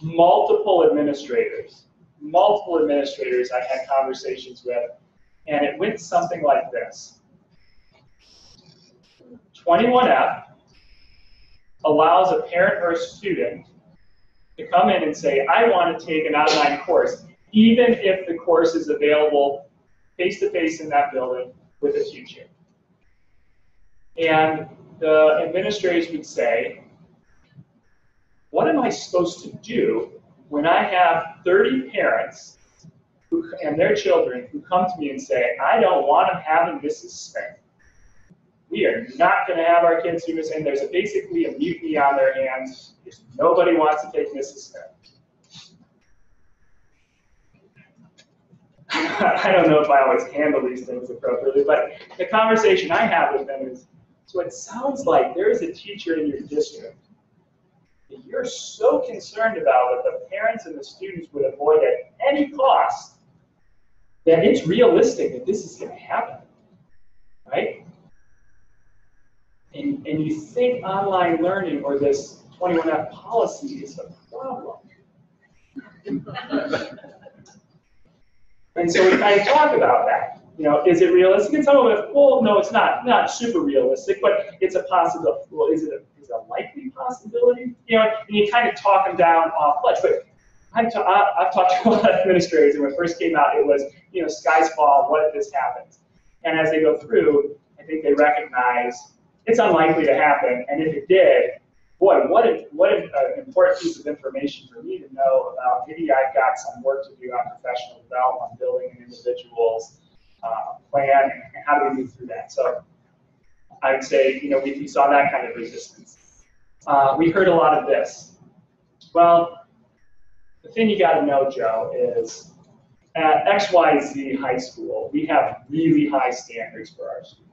multiple administrators, multiple administrators I had conversations with, and it went something like this. 21F allows a parent or a student to come in and say, I want to take an online course, even if the course is available face-to-face -face in that building with a teacher. And the administrators would say, what am I supposed to do when I have 30 parents who, and their children who come to me and say, I don't want them having Mrs. Smith. We are not going to have our kids do this, and there's a, basically a mutiny on their hands if nobody wants to take Mrs. Smith. I don't know if I always handle these things appropriately, but the conversation I have with them is, so it sounds like there is a teacher in your district you're so concerned about that the parents and the students would avoid at any cost that it's realistic that this is going to happen, right? And, and you think online learning or this 21F policy is a problem. and so we kind of talk about that. You know, is it realistic? And some of it, well, no, it's not, not super realistic, but it's a possibility. Well, is it a, is it a likely possibility? You know, and you kind of talk them down off ledge. But I've, ta- I've talked to a lot of administrators, and when it first came out, it was, you know, skies fall, what if this happens? And as they go through, I think they recognize it's unlikely to happen, and if it did, boy, what an, what an important piece of information for me to know about maybe I've got some work to do on professional development, building individuals, uh, plan and how do we move through that? So I would say, you know, we, we saw that kind of resistance. Uh, we heard a lot of this. Well, the thing you got to know, Joe, is at XYZ High School, we have really high standards for our students.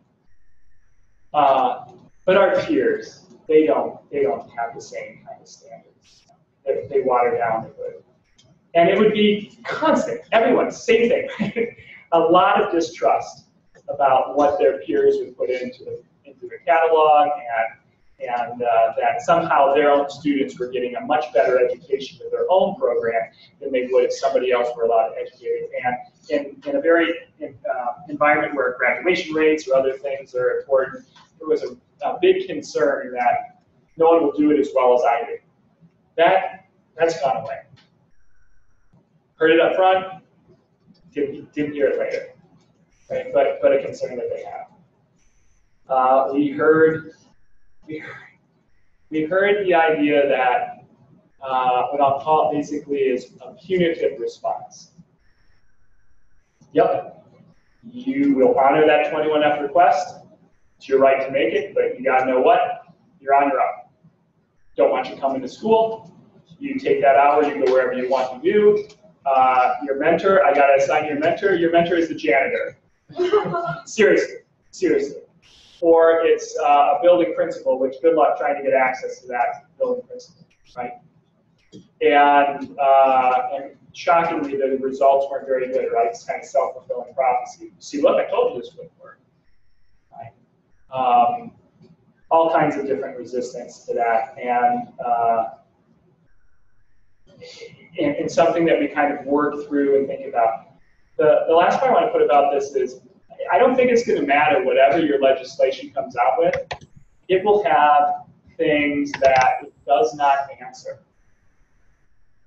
Uh, but our peers, they don't, they don't have the same kind of standards. They, they water down the hood. And it would be constant, everyone, same thing. a lot of distrust about what their peers would put into the, into the catalog and, and uh, that somehow their own students were getting a much better education with their own program than they would if somebody else were allowed to educate. And in, in a very in, uh, environment where graduation rates or other things are important, there was a, a big concern that no one will do it as well as I do. That, that's gone away. Heard it up front, didn't, hear it later. Right? But, but a concern that they have. Uh, we heard we, we heard the idea that uh, what I'll call it basically is a punitive response. Yep, you will honor that 21F request. It's your right to make it, but you gotta know what? You're on your own. Don't want you coming to school. You take that hour, you go wherever you want to do. Uh, your mentor, I gotta assign your mentor. Your mentor is the janitor. seriously, seriously. Or it's uh, a building principal, which good luck trying to get access to that building principal, right? And, uh, and shockingly, the results weren't very good, right? It's kind of self-fulfilling prophecy. See, look, I told you this wouldn't work. Right? Um, all kinds of different resistance to that, and, uh, and, and something that we kind of work through and think about. The, the last point I want to put about this is I don't think it's going to matter whatever your legislation comes out with. It will have things that it does not answer.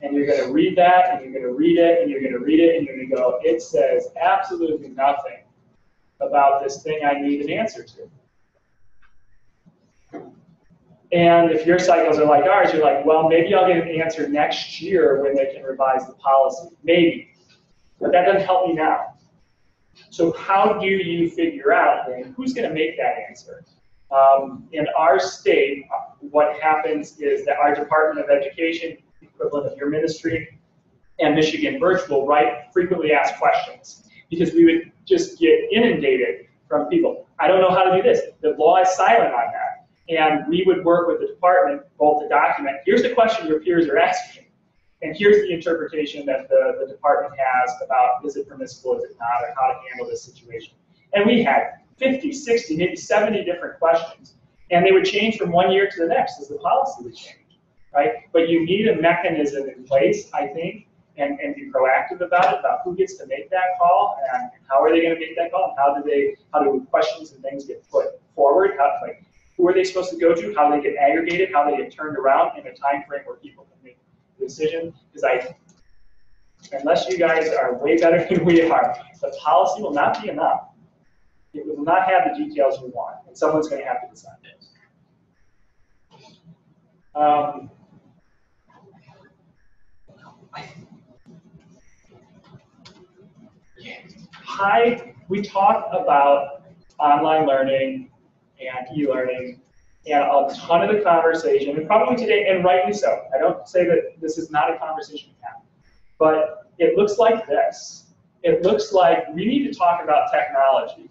And you're going to read that, and you're going to read it, and you're going to read it, and you're going to go, it says absolutely nothing about this thing I need an answer to. And if your cycles are like ours, you're like, well, maybe I'll get an answer next year when they can revise the policy. Maybe. But that doesn't help me now. So how do you figure out then who's going to make that answer? Um, in our state, what happens is that our Department of Education, equivalent of your ministry, and Michigan Virtual will write frequently asked questions because we would just get inundated from people. I don't know how to do this. The law is silent on that. And we would work with the department both to document, here's the question your peers are asking, and here's the interpretation that the, the department has about is it permissible, is it not, or how to handle this situation. And we had 50, 60, maybe 70 different questions. And they would change from one year to the next as the policy would change, right? But you need a mechanism in place, I think, and, and be proactive about it, about who gets to make that call and how are they going to make that call and how do they, how do questions and things get put forward, how, like, who are they supposed to go to, how they get aggregated, how they get turned around in a time frame where people can make the decision. Because I, unless you guys are way better than we are, the policy will not be enough. It will not have the details we want, and someone's going to have to decide this. Um, high, we talk about online learning and e-learning and a ton of the conversation, and probably today, and rightly so. I don't say that this is not a conversation we have, but it looks like this. It looks like we need to talk about technology,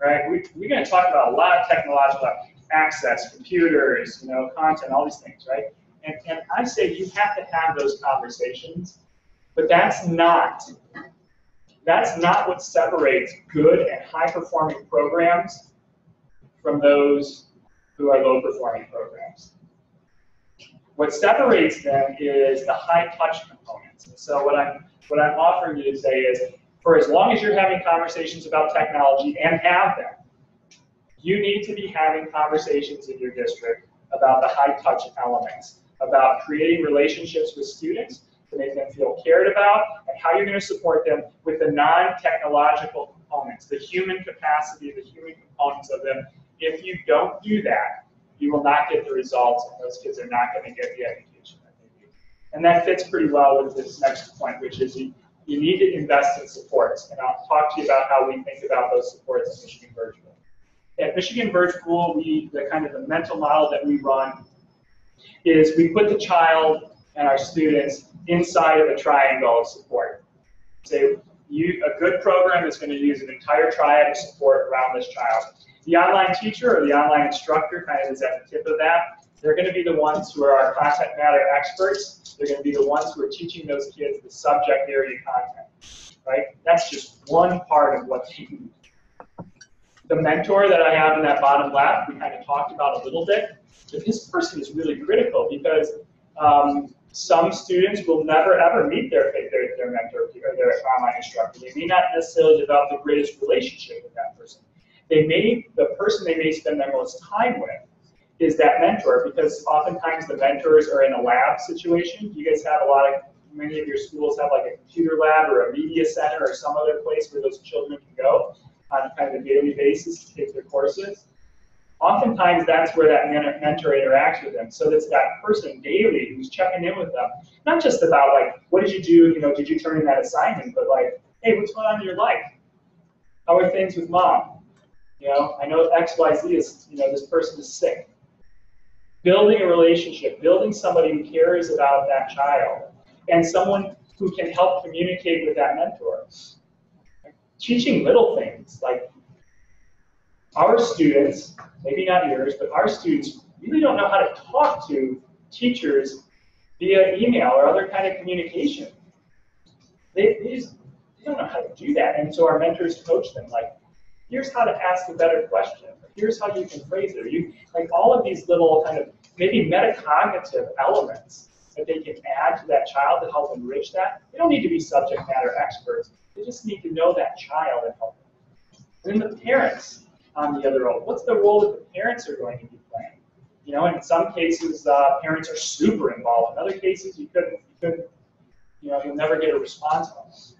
right? We, we're going to talk about a lot of technological access, computers, you know, content, all these things, right? And, and I say you have to have those conversations, but that's not that's not what separates good and high performing programs from those who are low performing programs. What separates them is the high touch components. so what I'm what I'm offering you to say is for as long as you're having conversations about technology and have them, you need to be having conversations in your district about the high touch elements, about creating relationships with students to make them feel cared about, and how you're going to support them with the non-technological components, the human capacity, the human components of them. If you don't do that, you will not get the results, and those kids are not going to get the education that they need. And that fits pretty well with this next point, which is you you need to invest in supports. And I'll talk to you about how we think about those supports at Michigan Virtual. At Michigan Virtual, we, the kind of the mental model that we run is we put the child and our students inside of a triangle of support. Say, you, good program is going to use an entire triad of support around this child. The online teacher or the online instructor kind of is at the tip of that. They're going to be the ones who are our content matter experts. They're going to be the ones who are teaching those kids the subject area content, right? That's just one part of what they need. The mentor that I have in that bottom left, we kind of talked about a little bit, but this person is really critical because um, some students will never ever meet their, their, their mentor or their online instructor. They may not necessarily develop the greatest relationship with that person. They may, the person they may spend their most time with is that mentor because oftentimes the mentors are in a lab situation. You guys have a lot of, many of your schools have like a computer lab or a media center or some other place where those children can go on kind of a daily basis to take their courses. Oftentimes that's where that mentor interacts with them. So it's that person daily who's checking in with them. Not just about like, what did you do, you know, did you turn in that assignment, but like, hey, what's going on in your life? How are things with mom? You know, I know XYZ is, you know, this person is sick. Building a relationship, building somebody who cares about that child, and someone who can help communicate with that mentor. Teaching little things, like our students, maybe not yours, but our students really don't know how to talk to teachers via email or other kind of communication. They, they just they don't know how to do that. And so our mentors coach them, like, here's how to ask a better question. Here's how you can phrase it. You like all of these little kind of maybe metacognitive elements that they can add to that child to help enrich that. They don't need to be subject matter experts. They just need to know that child and help them. And then the parents on the other role. What's the role that the parents are going to be playing? You know, in some cases, uh, parents are super involved. In other cases, you couldn't, you couldn't, you know, you'll never get a response from them.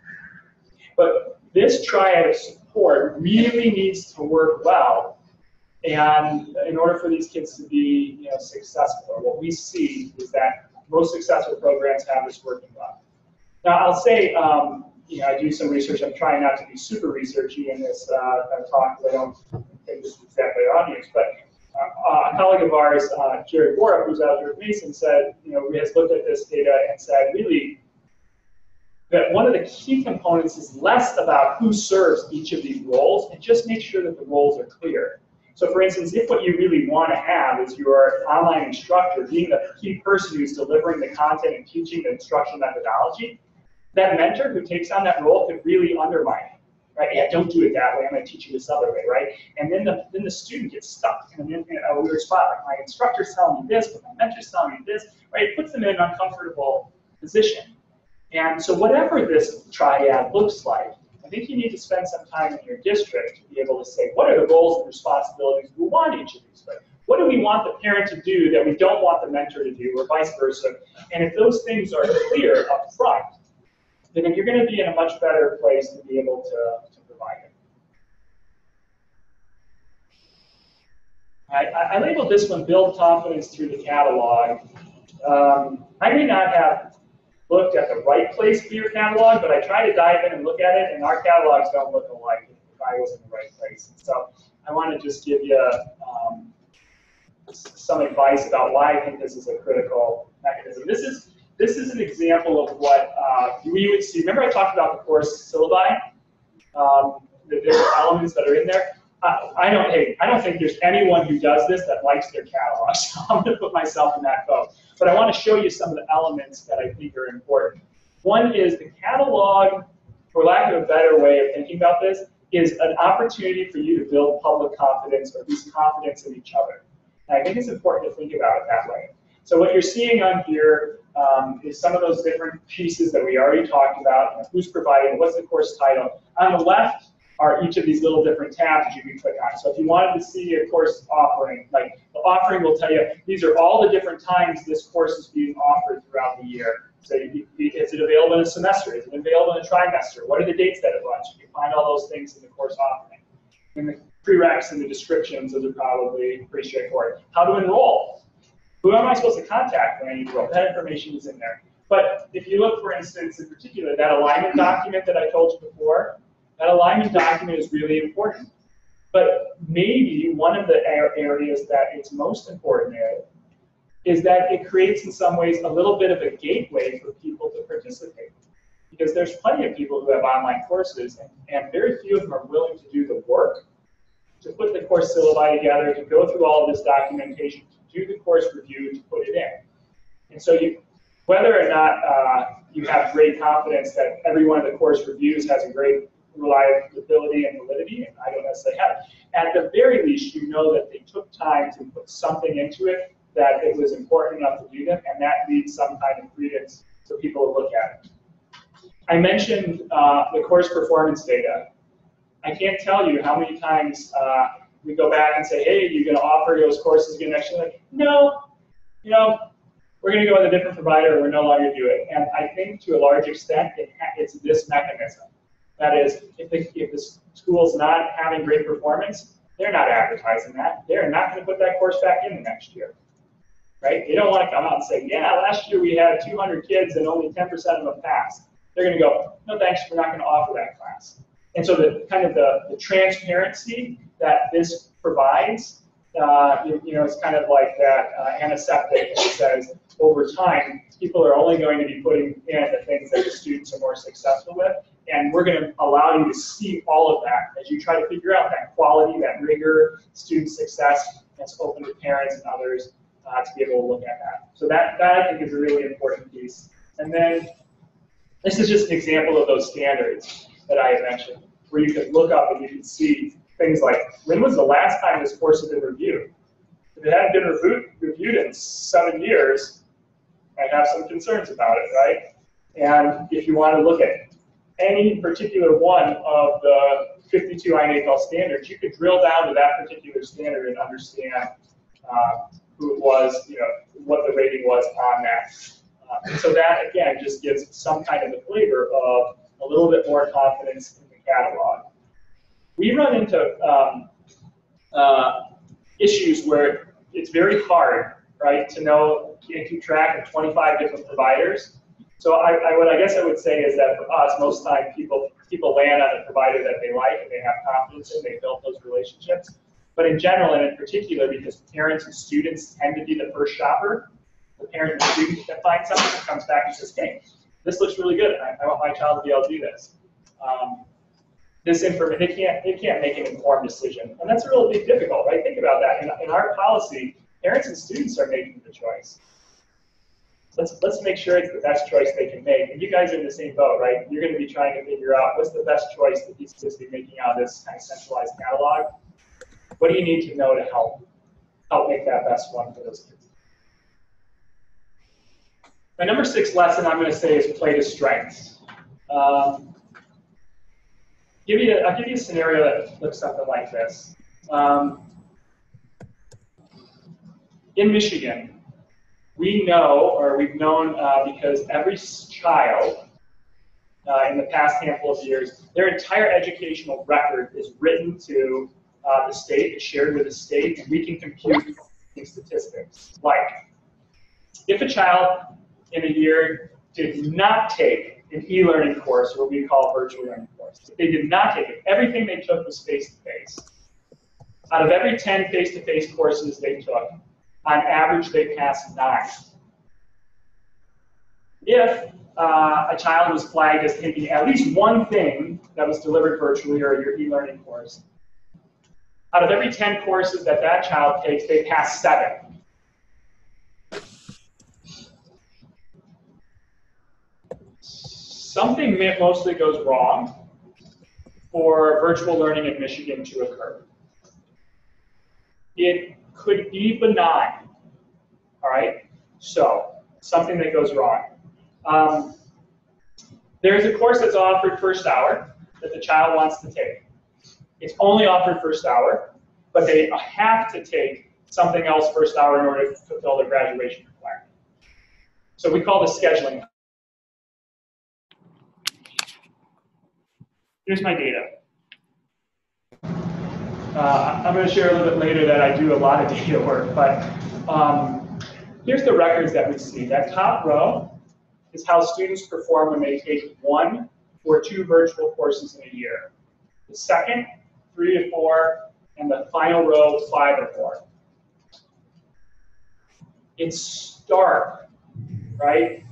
But this triad of support really needs to work well. And in order for these kids to be you know, successful, what we see is that most successful programs have this working well. Now, I'll say, um, you know, I do some research. I'm trying not to be super researchy in this uh, talk because I don't think this is exactly our audience. But uh, a colleague of ours, uh, Jered Borup, who's out here at Mason, said, you know, has looked at this data and said, really, that one of the key components is less about who serves each of these roles and just make sure that the roles are clear. So for instance, if what you really want to have is your online instructor being the key person who's delivering the content and teaching the instructional methodology, that mentor who takes on that role could really undermine it. Right? Yeah, don't do it that way. I'm going to teach you this other way, right? And then the then the student gets stuck in, in a weird spot. Like my instructor's telling me this, but my mentor's telling me this, right? It puts them in an uncomfortable position. And so whatever this triad looks like, I think you need to spend some time in your district to be able to say, what are the roles and responsibilities we want each of these? But what do we want the parent to do that we don't want the mentor to do, or vice versa? And if those things are clear up front, then you're going to be in a much better place to be able to, to provide it. I, I labeled this one Build Confidence Through the Catalog. Um, I may not have looked at the right place for your catalog, but I try to dive in and look at it, and our catalogs don't look alike if I was in the right place. So I want to just give you um, some advice about why I think this is a critical mechanism. This is this is an example of what uh, we would see. Remember I talked about the course syllabi, um, the different elements that are in there. Uh, I don't. Hey, I don't think there's anyone who does this that likes their catalog. So I'm going to put myself in that boat. But I want to show you some of the elements that I think are important. One is the catalog, for lack of a better way of thinking about this, is an opportunity for you to build public confidence or at least confidence in each other. And I think it's important to think about it that way. So what you're seeing on here um, is some of those different pieces that we already talked about. Who's providing, what's the course title. On the left are each of these little different tabs you can click on. So if you wanted to see a course offering, like the offering will tell you, these are all the different times this course is being offered throughout the year. So you, is it available in a semester? Is it available in a trimester? What are the dates that it runs? You can find all those things in the course offering. In the prereqs and the descriptions, those are probably pretty straightforward. How to enroll. Who am I supposed to contact when I need to? That information is in there. But if you look, for instance, in particular, that alignment document that I told you before, that alignment document is really important. But maybe one of the areas that it's most important in is that it creates in some ways a little bit of a gateway for people to participate. Because there's plenty of people who have online courses, and, and very few of them are willing to do the work to put the course syllabi together, to go through all of this documentation, do the course review, to put it in. And so you, whether or not uh, you have great confidence that every one of the course reviews has a great reliability and validity, and I don't necessarily have, at the very least, you know that they took time to put something into it that it was important enough to do them, and that leads some kind of credence for people to look at it. I mentioned uh, the course performance data. I can't tell you how many times uh, we go back and say, hey, you're going to offer those courses again next year. Like, no, you know, we're going to go with a different provider, we're no longer do it. And I think to a large extent, it it's this mechanism. That is, if the, if the school's not having great performance, they're not advertising that. They're not going to put that course back in the next year. Right? They don't want to come out and say, yeah, last year we had 200 kids and only 10% of them passed. They're going to go, no thanks, we're not going to offer that class. And so the kind of the, the transparency that this provides, uh, you, you, know, it's kind of like that uh, antiseptic that says over time, people are only going to be putting in the things that the students are more successful with. And we're going to allow you to see all of that as you try to figure out that quality, that rigor, student success that's open to parents and others uh, to be able to look at that. So that, that I think is a really important piece. And then this is just an example of those standards that I had mentioned, where you can look up and you can see things like, when was the last time this course had been reviewed? If it hadn't been reviewed, in seven years, I'd have some concerns about it, right? And if you want to look at any particular one of the 52 INACOL standards, you could drill down to that particular standard and understand uh, who it was, you know, what the rating was on that. Uh, so that, again, just gives some kind of a flavor of a little bit more confidence in the catalog. We run into um, uh, issues where it's very hard, right, to know and keep track of 25 different providers. So I, I, what I guess I would say is that for us, most time people people land on a provider that they like and they have confidence in, they built those relationships. But in general, and in particular, because parents and students tend to be the first shopper, the parent and student that finds something that comes back and says, hey, this looks really good. I, I want my child to be able to do this. Um, this information, they can't, they can't make an informed decision. And that's really difficult, right? Think about that. In, in our policy, parents and students are making the choice. Let's, let's make sure it's the best choice they can make. And you guys are in the same boat, right? You're going to be trying to figure out what's the best choice that these kids be making out of this kind of centralized catalog. What do you need to know to help help make that best one for those kids? My number six lesson I'm going to say is play to strengths. Um, give you a, I'll give you a scenario that looks something like this. Um, in Michigan, we know, or we've known uh, because every child uh, in the past handful of years, their entire educational record is written to uh, the state, is shared with the state, and we can compute statistics. Like, if a child in a year did not take an e-learning course, what we call virtual learning course. They did not take it. Everything they took was face-to-face. Out of every 10 face-to-face courses they took, on average, they passed nine. If uh, a child was flagged as taking at least one thing that was delivered virtually or your e-learning course, out of every 10 courses that that child takes, they pass seven. Something mostly goes wrong for virtual learning in Michigan to occur. It could be benign, all right? So, something that goes wrong. Um, there's a course that's offered first hour that the child wants to take. It's only offered first hour, but they have to take something else first hour in order to fulfill their graduation requirement. So we call this scheduling here's my data. Uh, I'm going to share a little bit later that I do a lot of data work, but um, here's the records that we see. That top row is how students perform when they take one or two virtual courses in a year. The second, three to four, and the final row, five or more. It's stark, right,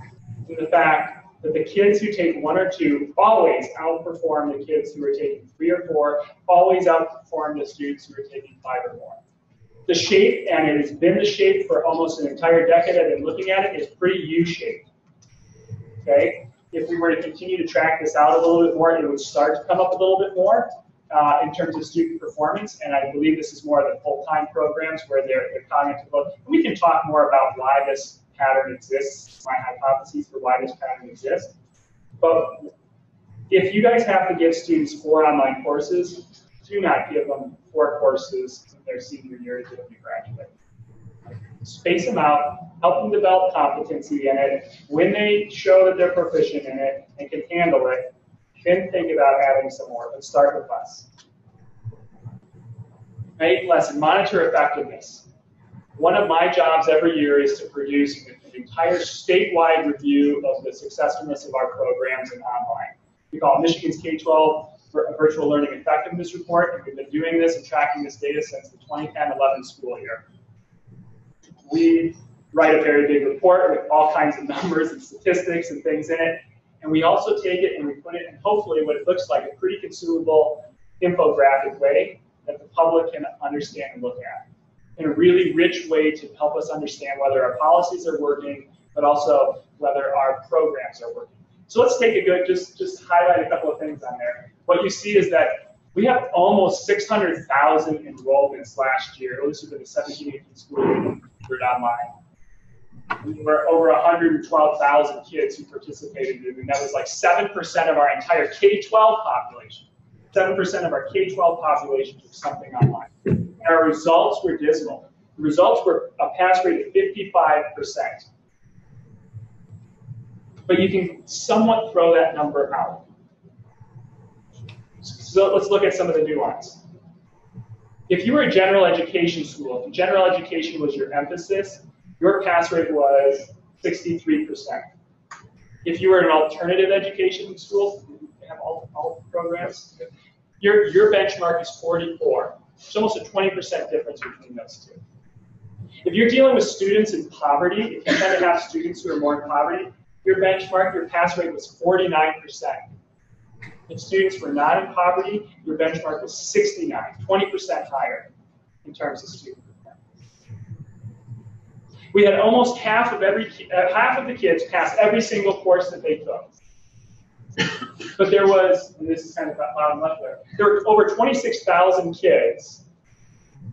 in the fact that the kids who take one or two always outperform the kids who are taking three or four, always outperform the students who are taking five or more. The shape, and it has been the shape for almost an entire decade I've been looking at it, is pretty U-shaped. Okay? If we were to continue to track this out a little bit more, it would start to come up a little bit more uh, in terms of student performance, and I believe this is more of the full-time programs where they're, they're cognitive. We can talk more about why this pattern exists, my hypotheses for why this pattern exists. But if you guys have to give students four online courses, do not give them four courses in their senior year until they graduate. Space them out, help them develop competency in it. When they show that they're proficient in it and can handle it, then think about adding some more, but start with less. Eighth lesson, monitor effectiveness. One of my jobs every year is to produce an entire statewide review of the successfulness of our programs and online. We call it Michigan's K-12 Virtual Learning Effectiveness Report, and we've been doing this and tracking this data since the 2010-11 school year. We write a very big report with all kinds of numbers and statistics and things in it, and we also take it and we put it in hopefully what it looks like a pretty consumable infographic way that the public can understand and look at. In a really rich way to help us understand whether our policies are working, but also whether our programs are working. So let's take a good, just, just highlight a couple of things on there. What you see is that we have almost 600,000 enrollments last year. Oh, this has been the 17 school year online We were over 112,000 kids who participated in it, and that was like 7% of our entire K-12 population. 7% of our K-12 population took something online. And our results were dismal. The results were a pass rate of 55%. But you can somewhat throw that number out. So let's look at some of the nuance. If you were a general education school, if general education was your emphasis, your pass rate was 63%. If you were an alternative education school, have all, all programs, your, your benchmark is 44. It's almost a 20% difference between those two. If you're dealing with students in poverty, if you tend to have students who are more in poverty, your benchmark, your pass rate was 49%. If students were not in poverty, your benchmark was 69, 20% higher in terms of student we had almost half of every uh, half of the kids pass every single course that they took. But there was, and this is kind of bottom left there, there were over 26,000 kids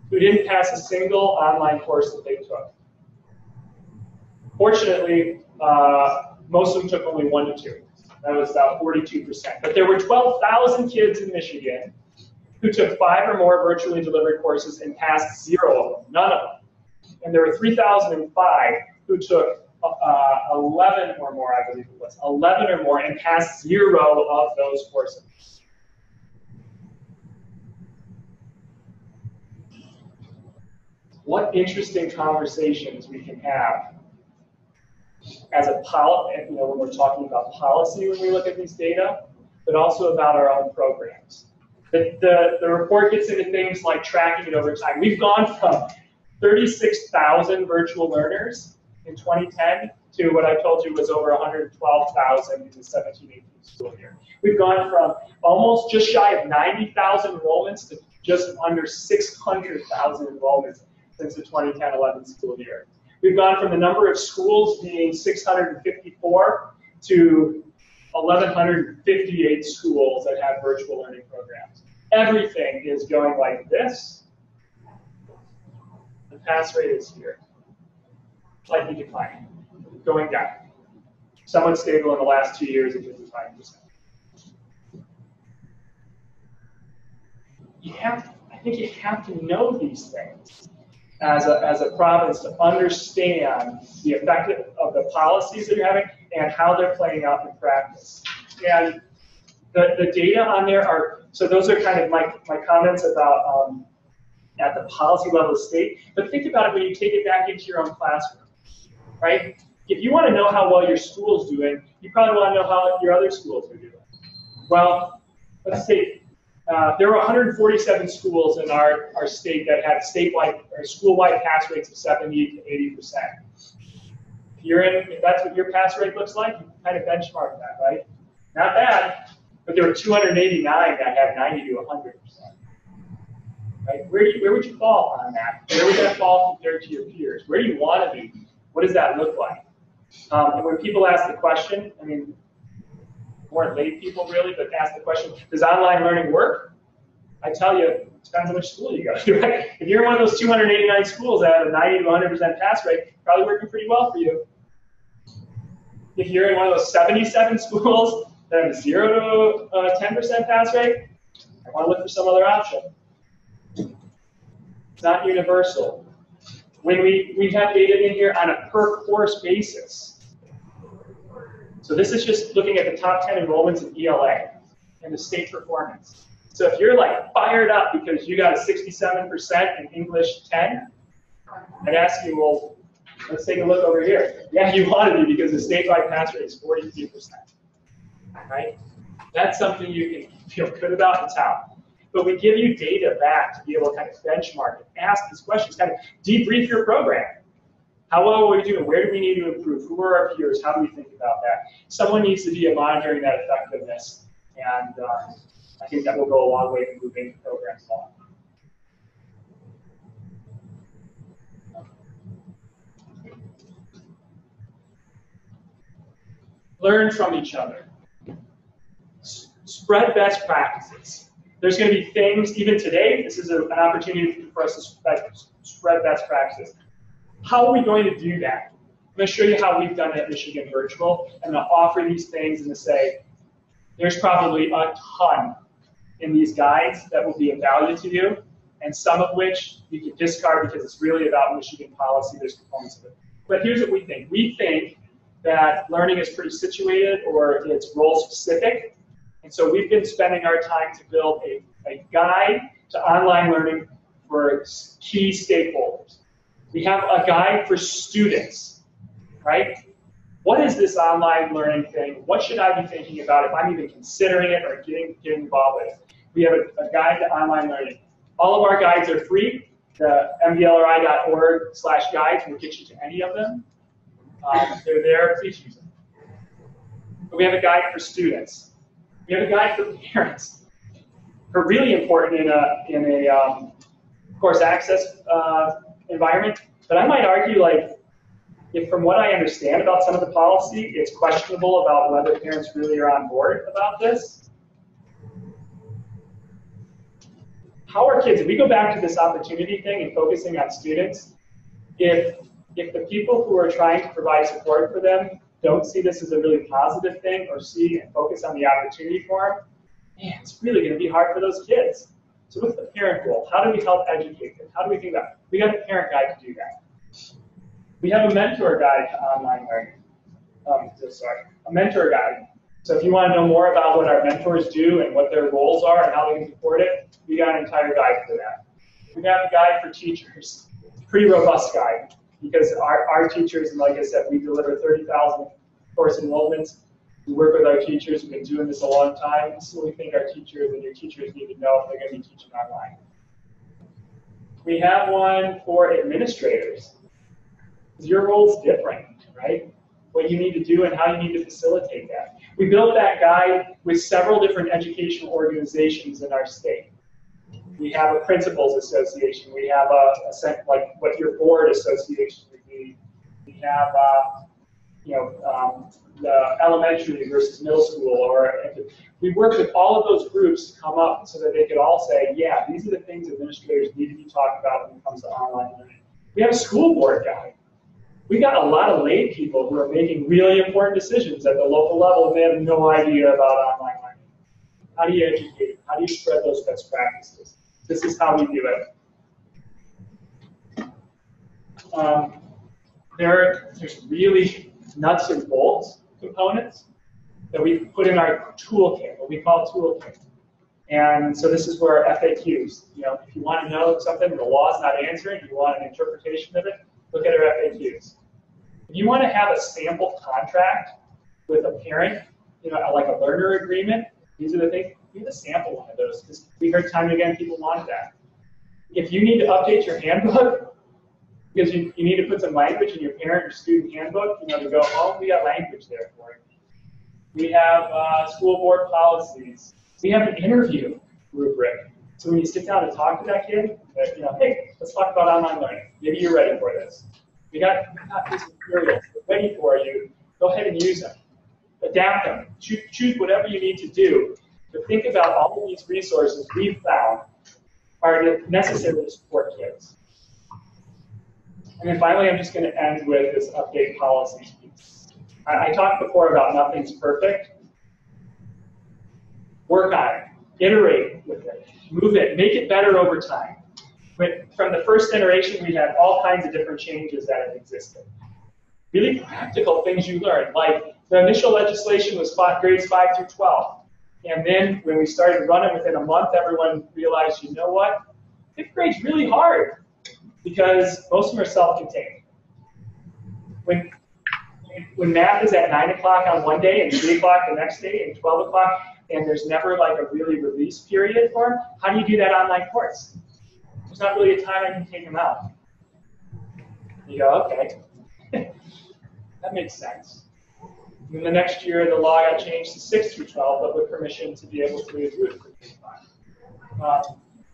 who didn't pass a single online course that they took. Fortunately, uh, most of them took only one to two. That was about 42%. But there were 12,000 kids in Michigan who took five or more virtually delivered courses and passed zero of them, none of them and there were 3,005 who took uh, 11 or more, I believe it was, 11 or more, and passed zero of those courses. What interesting conversations we can have as a policy, you know, when we're talking about policy when we look at these data, but also about our own programs. The, the, the report gets into things like tracking it over time. We've gone from 36,000 virtual learners in 2010 to what I told you was over 112,000 in the 17-18 school year. We've gone from almost just shy of 90,000 enrollments to just under 600,000 enrollments since the 2010-11 school year. We've gone from the number of schools being 654 to 1,158 schools that have virtual learning programs. Everything is going like this The pass rate is here, slightly declining, going down. Somewhat stable in the last two years at 55%. You have, I think you have to know these things as a, as a province to understand the effect of the policies that you're having and how they're playing out in practice. And the, the data on there are, so those are kind of my, my comments about um, at the policy level of state. But think about it when you take it back into your own classroom, right? If you want to know how well your school's doing, you probably want to know how your other schools are doing. Well, let's see. Uh, there were 147 schools in our, our state that had statewide or school-wide pass rates of 70 to 80 percent. If you're in, if that's what your pass rate looks like, you kind of benchmark that, right? Not bad, but there were 289 that had 90 to 100 percent. Right? Where, you, where would you fall on that? Where would that fall compared to your peers? Where do you want to be? What does that look like? Um, and when people ask the question, I mean, more lay people really, but ask the question, does online learning work? I tell you, it depends on which school you go to, right? If you're in one of those 289 schools that have a 90 to 100% pass rate, probably working pretty well for you. If you're in one of those 77 schools that have a 0 to uh, 10% pass rate, I want to look for some other option. It's not universal. When we, we have data in here on a per course basis, so this is just looking at the top 10 enrollments in ELA and the state performance. So if you're like fired up because you got a 67% in English 10, I'd ask you, well, let's take a look over here. Yeah, you want to be because the statewide pass rate is 42%. Right? That's something you can feel good about in town. But we give you data back to be able to kind of benchmark and ask these questions, kind of debrief your program. How well are we doing? Where do we need to improve? Who are our peers? How do we think about that? Someone needs to be monitoring that effectiveness, and uh, I think that will go a long way in moving the programs along. Learn from each other. S spread best practices. There's going to be things, even today, this is a, an opportunity for us to spread, spread best practices. How are we going to do that? I'm going to show you how we've done it at Michigan Virtual. And I'm going to offer these things and to say, there's probably a ton in these guides that will be of value to you, and some of which you can discard because it's really about Michigan policy. There's components of it. But here's what we think. We think that learning is pretty situated or it's role specific. And so we've been spending our time to build a, a guide to online learning for key stakeholders. We have a guide for students, right? What is this online learning thing? What should I be thinking about if I'm even considering it or getting, getting involved with it? We have a, a guide to online learning. All of our guides are free. The mvlri.org slash guides will get you to any of them. Um, they're there, please use them. But we have a guide for students. We have a guide for parents. Are really important in a, in a um, course access uh, environment. But I might argue, like, if from what I understand about some of the policy, it's questionable about whether parents really are on board about this. How are kids, if we go back to this opportunity thing and focusing on students, if if the people who are trying to provide support for them don't see this as a really positive thing or see and focus on the opportunity for them, man, it's really going to be hard for those kids. So what's the parent role? How do we help educate them? How do we think about it? We got a parent guide to do that. We have a mentor guide to online learning. Um, sorry, a mentor guide. So if you want to know more about what our mentors do and what their roles are and how they can support it, we got an entire guide for that. We have a guide for teachers. Pretty robust guide because our, our teachers, and like I said, we deliver 30,000 course enrollments. We work with our teachers. We've been doing this a long time. So we think our teachers and your teachers need to know if they're going to be teaching online. We have one for administrators. Your role's different, right? What you need to do and how you need to facilitate that. We built that guide with several different educational organizations in our state. We have a principals association. We have a, a like what your board association would be. We have, uh, you know, um, the elementary versus middle school, or we work with all of those groups to come up so that they could all say, yeah, these are the things administrators need to be talking about when it comes to online learning. We have a school board guide. We got a lot of lay people who are making really important decisions at the local level, and they have no idea about online learning. How do you educate? How do you spread those best practices? This is how we do it. Um, there, there's really nuts and bolts components that we put in our toolkit, what we call toolkit. And so this is where FAQs, you know, if you want to know something the law is not answering, you want an interpretation of it, look at our FAQs. If you want to have a sample contract with a parent, you know, like a learner agreement, these are the things, you have a sample one of those, because we heard time and again people want that. If you need to update your handbook, because you, you need to put some language in your parent or student handbook, you know, to go home, we got language there for it. We have uh, school board policies. We have an interview rubric. So when you sit down and talk to that kid, you know, hey, let's talk about online learning. Maybe you're ready for this. We got, we got these materials ready for you. Go ahead and use them. Adapt them. Choose, choose whatever you need to do. But think about all of these resources we've found are necessary to support kids. And then finally, I'm just going to end with this update policies piece. I, I talked before about nothing's perfect. Work on it. Iterate with it. Move it. Make it better over time. When, from the first iteration, we had all kinds of different changes that have existed. Really practical things you learn, like the initial legislation was five, grades 5 through 12. And then when we started running within a month, everyone realized, you know what? Fifth grade's really hard because most of them are self-contained. When, when math is at 9 o'clock on one day and 3 o'clock the next day and 12 o'clock, and there's never like a really release period for them, how do you do that online course? There's not really a time I can take them out. You go, okay. that makes sense. And the next year, the law got changed to 6 through 12, but with permission to be able to do it for um,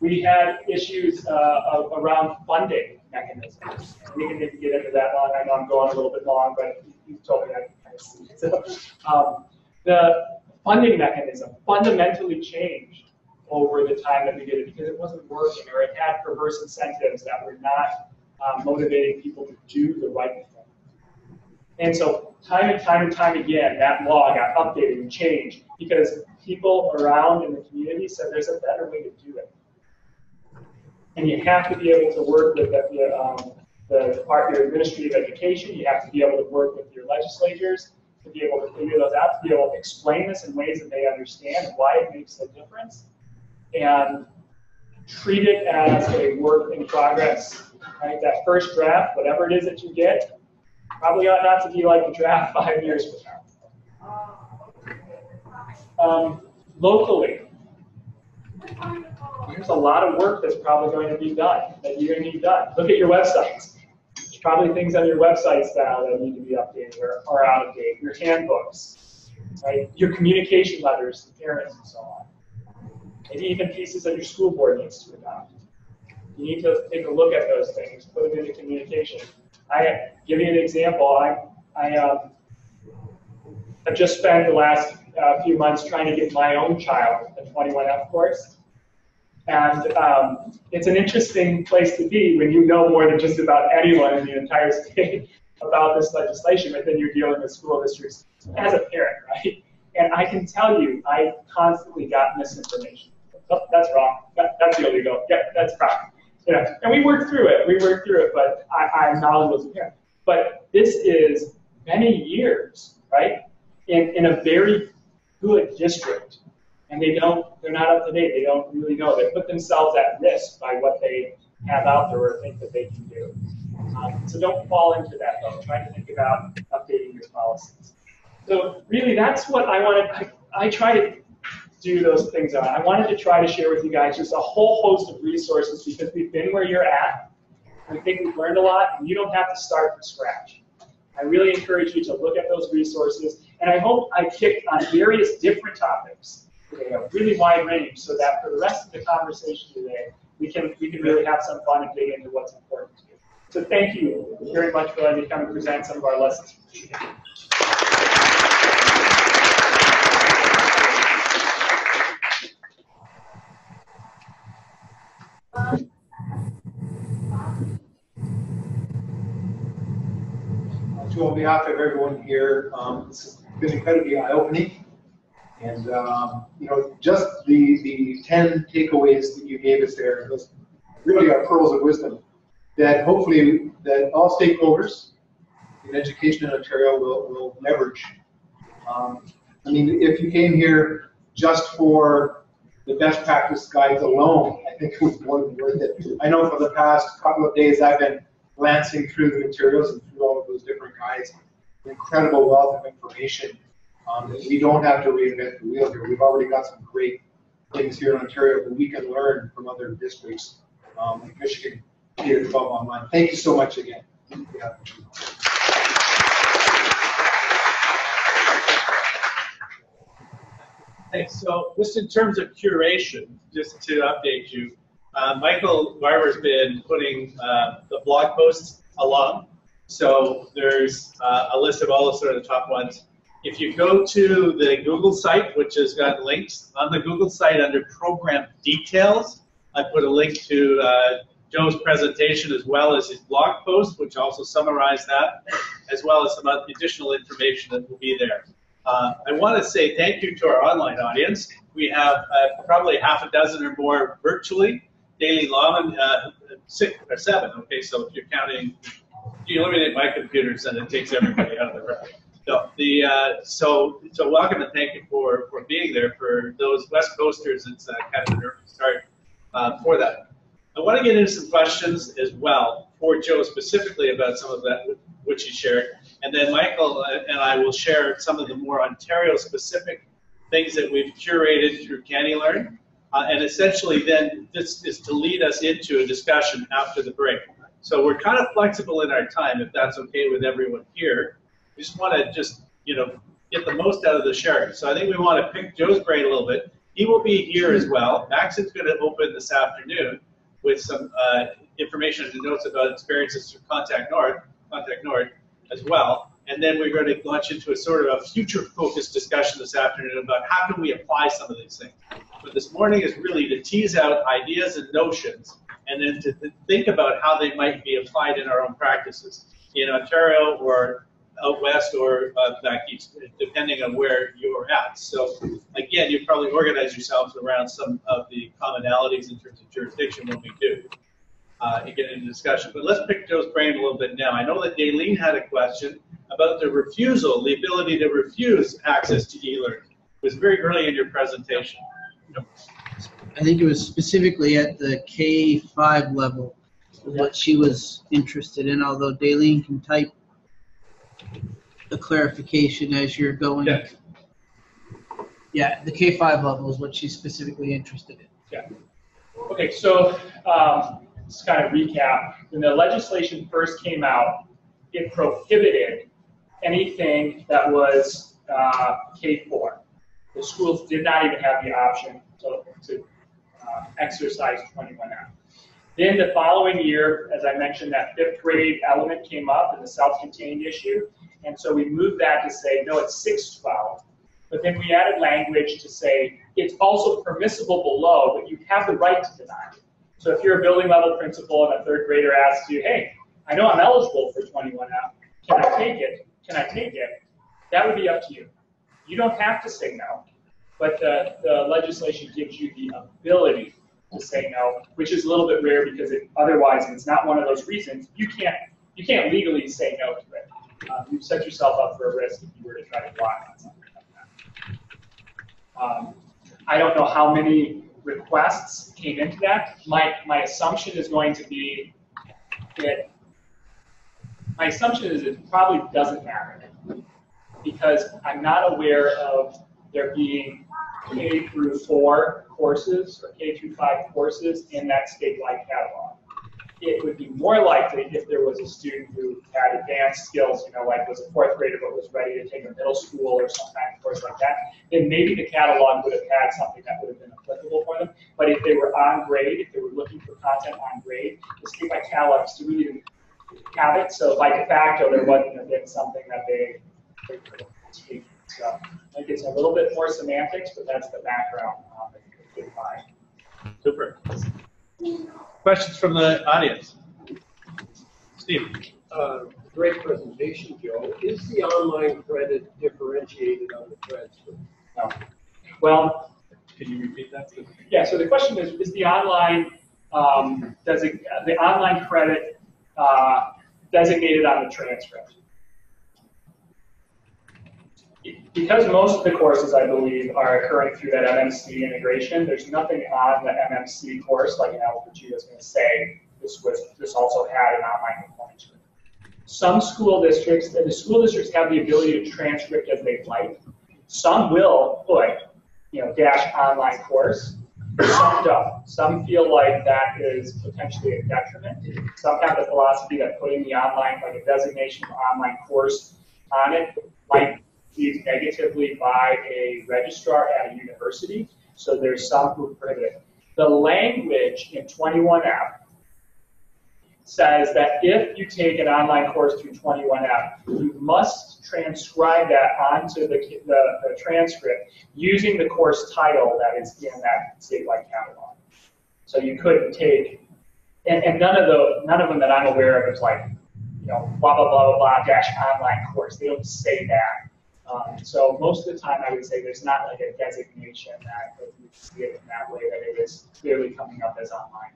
we had issues uh, around funding mechanisms. We can maybe get into that long. I know I'm going a little bit long, but you told me see. So, um, the funding mechanism fundamentally changed over the time that we did it because it wasn't working or it had perverse incentives that were not um, motivating people to do the right thing. And so time and time and time again, that law got updated and changed because people around in the community said there's a better way to do it. And you have to be able to work with the, um, the Department of Administrative Education. You have to be able to work with your legislators to be able to figure those out, to be able to explain this in ways that they understand why it makes a difference, and treat it as a work in progress. Right? That first draft, whatever it is that you get, probably ought not to be like the draft five years from now. Um, locally, there's a lot of work that's probably going to be done, that you're going to need done. Look at your websites. There's probably things on your websites now that need to be updated or are out of date. Your handbooks, right? Your communication letters to parents and so on. Maybe even pieces that your school board needs to adopt. You need to take a look at those things, put them into communication. I give you an example. I I um, have just spent the last uh, few months trying to get my own child a 21F course. And um, it's an interesting place to be when you know more than just about anyone in the entire state about this legislation, but then you're dealing with school districts as a parent, right? And I can tell you, I constantly got misinformation. Oh, that's wrong. That, that's illegal. Yeah, that's wrong. And we worked through it. We worked through it, but I, I'm knowledgeable as a parent. But this is many years, right? In, in a very good district and they don't, they're not up to date. They don't really know. They put themselves at risk by what they have out there or think that they can do. Um, so don't fall into that though. Try to think about updating your policies. So really, that's what I wanted. I, I try to do those things. On. I wanted to try to share with you guys just a whole host of resources because we've been where you're at. We think we've learned a lot, and you don't have to start from scratch. I really encourage you to look at those resources, and I hope I kicked on various different topics a really wide range so that for the rest of the conversation today, we can, we can really have some fun and dig into what's important to you. So thank you very much for letting me come and present some of our lessons. So on behalf of everyone here, um, this has been incredibly eye-opening. And, um, you know, just the, the 10 takeaways that you gave us there, those really are pearls of wisdom that hopefully that all stakeholders in education in Ontario will, will leverage. Um, I mean, if you came here just for the best practice guides alone, I think it was more than worth it. I know for the past couple of days I've been glancing through the materials and through all of those different guides, incredible wealth of information. Um, we don't have to reinvent the wheel here. We've already got some great things here in Ontario that we can learn from other districts, um, like Michigan to 12 online. Thank you so much again. Yeah. Thanks. So just in terms of curation, just to update you, uh, Michael Barbour's been putting uh, the blog posts along. So there's uh, a list of all the sort of the top ones. If you go to the Google site, which has got links, on the Google site under program details, I put a link to uh, Joe's presentation as well as his blog post, which also summarize that, as well as some additional information that will be there. Uh, I want to say thank you to our online audience. We have uh, probably half a dozen or more virtually. Daily Lawman, uh, six or seven. Okay, so if you're counting, you eliminate my computers, then it takes everybody out of the room. So the uh, so so welcome and thank you for for being there. For those West Coasters, it's uh, kind of an early start uh, for that. I want to get into some questions as well for Joe specifically about some of that which he shared. And then Michael and I will share some of the more Ontario-specific things that we've curated through CANeLearn. Uh, and essentially then this is to lead us into a discussion after the break. So we're kind of flexible in our time if that's okay with everyone here. We just want to just, you know, get the most out of the sharing. So I think we want to pick Joe's brain a little bit. He will be here as well. Maxon's going to open this afternoon with some uh, information and notes about experiences through Contact North, Contact North as well. And then we're going to launch into a sort of a future-focused discussion this afternoon about how can we apply some of these things. But this morning is really to tease out ideas and notions, and then to th think about how they might be applied in our own practices in Ontario or out west or uh, back east, depending on where you're at. So again, you probably organize yourselves around some of the commonalities in terms of jurisdiction when we do uh, and get into discussion. But let's pick Joe's brain a little bit now. I know that Daleen had a question about the refusal, the ability to refuse access to e-learning. It was very early in your presentation. I think it was specifically at the K5 level what she was interested in, although Daleen can type the clarification as you're going. Yeah. Yeah, the K5 level is what she's specifically interested in. Yeah. Okay, so um, just kind of recap. When the legislation first came out, it prohibited anything that was uh, K4. The schools did not even have the option to, to uh, exercise 21F. Then the following year, as I mentioned, that fifth grade element came up in the self-contained issue. And so we moved that to say, no, it's 612. But then we added language to say, it's also permissible below, but you have the right to deny. So if you're a building level principal and a third grader asks you, hey, I know I'm eligible for 21F, can I take it? Can I take it? That would be up to you. You don't have to say no, but the, the legislation gives you the ability to say no, which is a little bit rare because it, otherwise it's not one of those reasons. You can't you can't legally say no to it. Um, you set yourself up for a risk if you were to try to block on something like that. Um, I don't know how many requests came into that. My my assumption is going to be that my assumption is it probably doesn't matter because I'm not aware of there being K through four courses or K through five courses in that statewide catalog. It would be more likely if there was a student who had advanced skills, you know, like was a fourth grader but was ready to take a middle school or some kind of course like that, then maybe the catalog would have had something that would have been applicable for them. But if they were on grade, if they were looking for content on grade, the statewide catalog really didn't have it. So by de facto, there wasn't have been something that they, they could have. So I think it's a little bit more semantics, but that's the background um, that you could find. Super. Questions from the audience? Steve? Uh, Great presentation, Joe. Is the online credit differentiated on the transfer? No. Well, Can you repeat that? yeah. So the question is: Is the online um, does it, the online credit uh, designated on the transcript? Because most of the courses, I believe, are occurring through that MMC integration, there's nothing on the MMC course, like an Alpha G is going to say this was this also had an online component to it. Some school districts, the school districts have the ability to transcript as they'd like. Some will put, you know, dash online course. Some don't. Some feel like that is potentially a detriment. Some have the philosophy that putting the online, like a designation of online course on it might be negatively by a registrar at a university. So there's some who prohibit it. The language in 21F says that if you take an online course through 21F, you must transcribe that onto the, the, the transcript using the course title that is in that statewide catalog. So you couldn't take, and, and none of the none of them that I'm aware of is like, you know, blah blah blah blah blah dash online course. They don't say that. Um, so most of the time, I would say there's not like a designation that that you see it in that way that it is clearly coming up as online.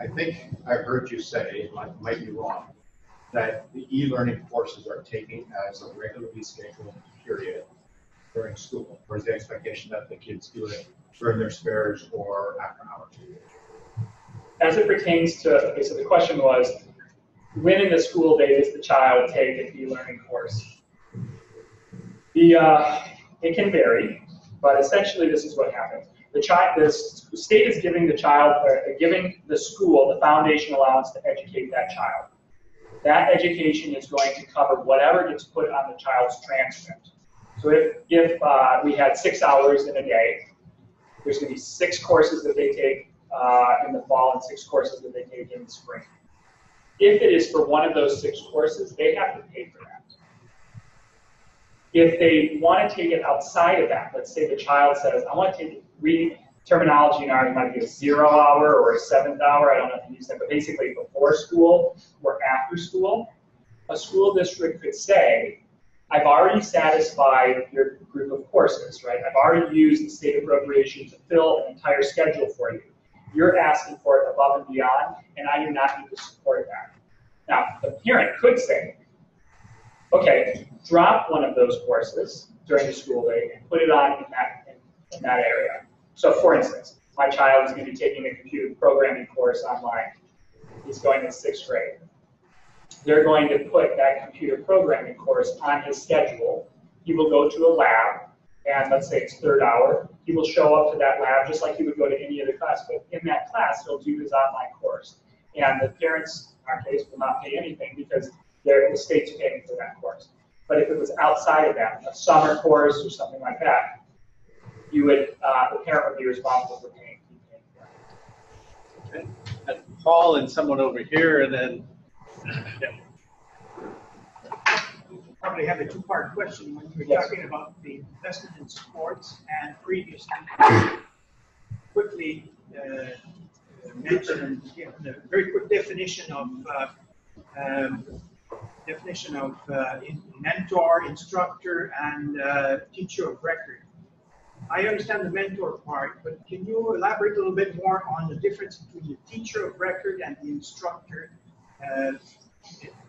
I think I heard you say, might, might be wrong, that the e-learning courses are taken as a regularly scheduled period during school, or is the expectation that the kids do it during their spares or after hours? As it pertains to, okay, so the question was, when in the school day does the child take an e-learning course? The, uh, it can vary, but essentially this is what happens. The child, the state is giving the child, or giving the school the foundation allowance to educate that child. That education is going to cover whatever gets put on the child's transcript. So if, if uh, we had six hours in a day, there's going to be six courses that they take uh, in the fall and six courses that they take in the spring. If it is for one of those six courses, they have to pay for that. If they want to take it outside of that, let's say the child says, I want to take reading terminology in ours might be a zero hour or a seventh hour, I don't know if you use that, but basically before school or after school, a school district could say, I've already satisfied your group of courses, right? I've already used the state appropriation to fill an entire schedule for you. You're asking for it above and beyond, and I do not need to support that. Now, the parent could say, okay, drop one of those courses during the school day and put it on in that, in, in that area. So for instance, my child is going to be taking a computer programming course online. He's going in sixth grade. They're going to put that computer programming course on his schedule. He will go to a lab, and let's say it's third hour. He will show up to that lab just like he would go to any other class, but in that class, he'll do his online course. And the parents, in our case, will not pay anything because the state's paying for that course. But if it was outside of that, a summer course or something like that, you would, uh, the parent would be responsible for paying. Okay. Paul and someone over here, and then, probably have a two-part question when you were Yes. talking about the investment in sports and previously quickly uh, mention and give a very quick definition of uh, um, definition of uh, in- mentor, instructor, and uh, teacher of record. I understand the mentor part, but can you elaborate a little bit more on the difference between the teacher of record and the instructor? Uh,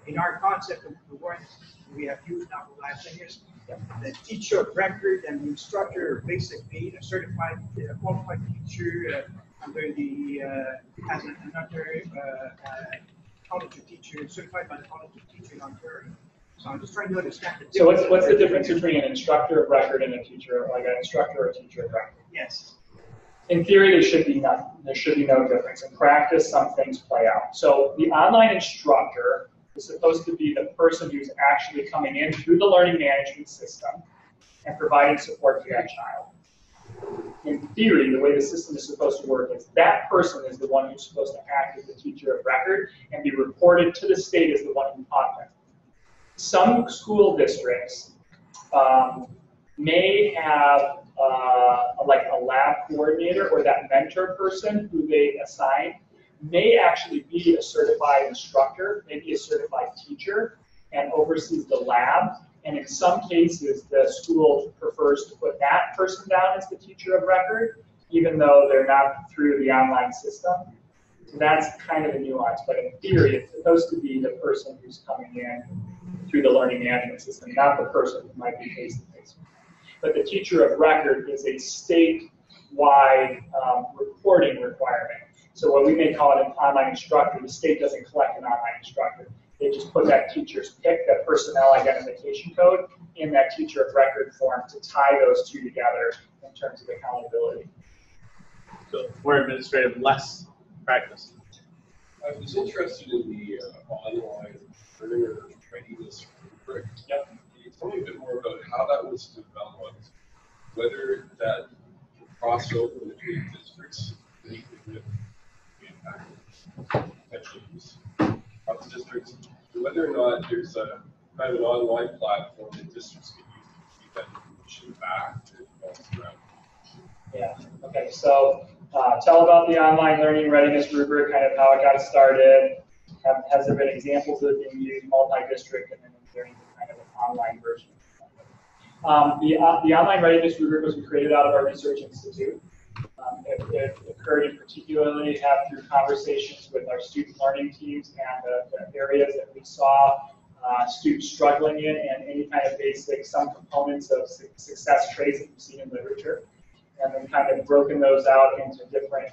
in our concept of the word we have used now for the last 10 years, the teacher of record and the instructor basically a certified, uh, qualified teacher uh, under the, uh, as an- another uh, uh, college of teacher, certified by the college of teaching in Ontario. So I'm just trying to understand the difference. So what's, what's the difference between an instructor of record and a teacher, like an instructor or a teacher of record? Yes. In theory, there should be nothing. There should be no difference. In practice, some things play out. So the online instructor is supposed to be the person who's actually coming in through the learning management system and providing support to that child. In theory, the way the system is supposed to work is that person is the one who's supposed to act as the teacher of record and be reported to the state as the one who taught them. Some school districts um, may have uh, like a lab coordinator or that mentor person who they assign may actually be a certified instructor, maybe a certified teacher, and oversees the lab. And in some cases, the school prefers to put that person down as the teacher of record, even though they're not through the online system. So that's kind of a nuance, but in theory, it's supposed to be the person who's coming in through the learning management system, not the person who might be face to face. But the teacher of record is a statewide um, reporting requirement. So what we may call it an online instructor, the state doesn't collect an online instructor. They just put that teacher's pick, that personnel identification code, in that teacher of record form to tie those two together in terms of accountability. So more administrative, less practice. I was interested in the uh, online learner readiness rubric. Yep. Can you tell me a bit more about how that was developed? Whether that crossover between districts, use across districts, and whether or not there's a kind of an online platform that districts can use to keep that information back to around. Yeah, okay, so uh, tell about the online learning readiness rubric, kind of how it got started. Have, has there been examples of it being used multi-district and then is there any kind of an online version? Um, the, uh, the online readiness rubric was created out of our research institute. Um, it, it occurred in particularly have through conversations with our student learning teams and the, the areas that we saw uh, students struggling in and any kind of basic, some components of su- success traits that you see in literature and then kind of broken those out into different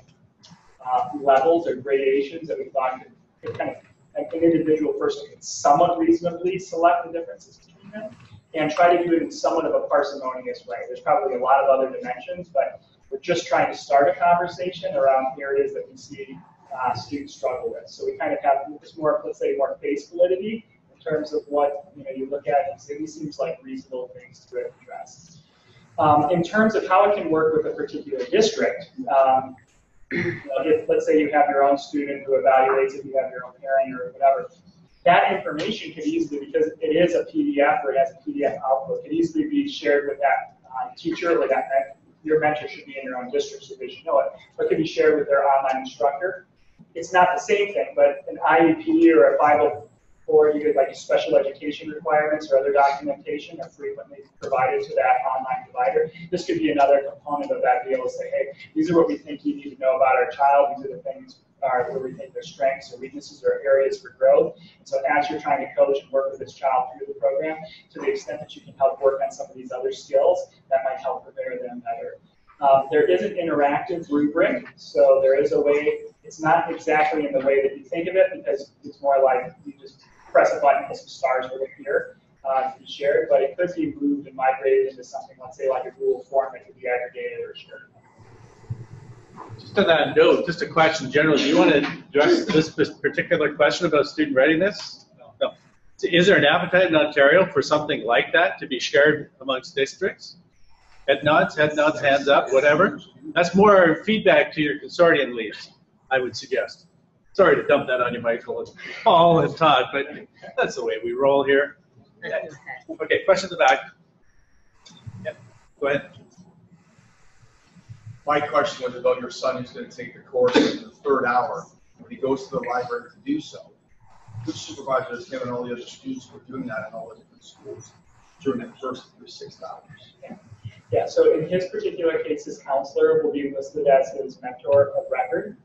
uh, levels or gradations that we thought could, could kind of, an individual person could somewhat reasonably select the differences between them and try to do it in somewhat of a parsimonious way. There's probably a lot of other dimensions, but we're just trying to start a conversation around areas that we see uh, students struggle with. So we kind of have just more, let's say, more face validity in terms of what you know you look at and say these seems like reasonable things to address. Um, in terms of how it can work with a particular district, um, you know, if, let's say you have your own student who evaluates it, you have your own parent or whatever, that information could easily, because it is a PDF or it has a PDF output, could easily be shared with that uh, teacher or that your mentor should be in your own district so they should know it, but could be shared with their online instructor. It's not the same thing, but an IEP or a 504, you get like special education requirements or other documentation are frequently provided to that online provider. This could be another component of that deal to say, hey, these are what we think you need to know about our child. These are the things uh, where we think their strengths or weaknesses or areas for growth. And so as you're trying to coach and work with this child through the program, to the extent that you can help work on some of these other skills, that might help prepare them better. Um, there is an interactive rubric, so there is a way, it's not exactly in the way that you think of it because it's more like you just press a button and some stars will appear uh, to be shared, but it could be moved and migrated into something, let's say like a Google form that could be aggregated or shared. Just on that note, just a question generally, do you want to address this particular question about student readiness? No. Is there an appetite in Ontario for something like that to be shared amongst districts? Head nods, head nods, hands up, whatever. That's more feedback to your consortium leads, I would suggest. Sorry to dump that on you, Michael, and Paul and Todd, but that's the way we roll here. Okay, question in the back. Yep, go ahead. My question was about your son who's going to take the course in the third hour. When he goes to the library to do so, which supervisor is given all the other students are doing that in all the different schools during that first through six hours? Yeah, so in his particular case, his counselor will be listed as his mentor of record.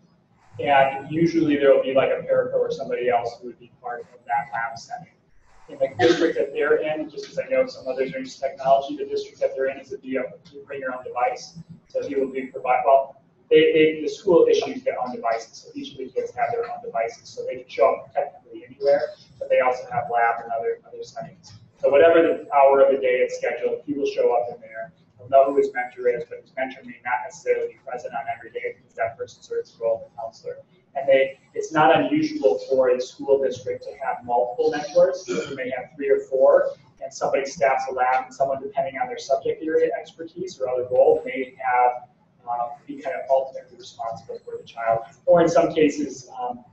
And usually there will be like a parapro or somebody else who would be part of that lab setting. In the district that they're in, just as I know some others are using technology, the district that they're in is a you bring your own device. So he will be provide, well, they, they, the school issues their own devices. So each of the kids have their own devices. So they can show up technically anywhere, but they also have lab and other, other settings. So whatever the hour of the day is scheduled, he will show up in there. He'll know who his mentor is, but his mentor may not necessarily be present on every day because that person serves the role of counselor. And they, it's not unusual for a school district to have multiple mentors. So you may have three or four, and somebody staffs a lab, and someone, depending on their subject area expertise or other role, may have um, be kind of ultimately responsible for the child. Or in some cases, um,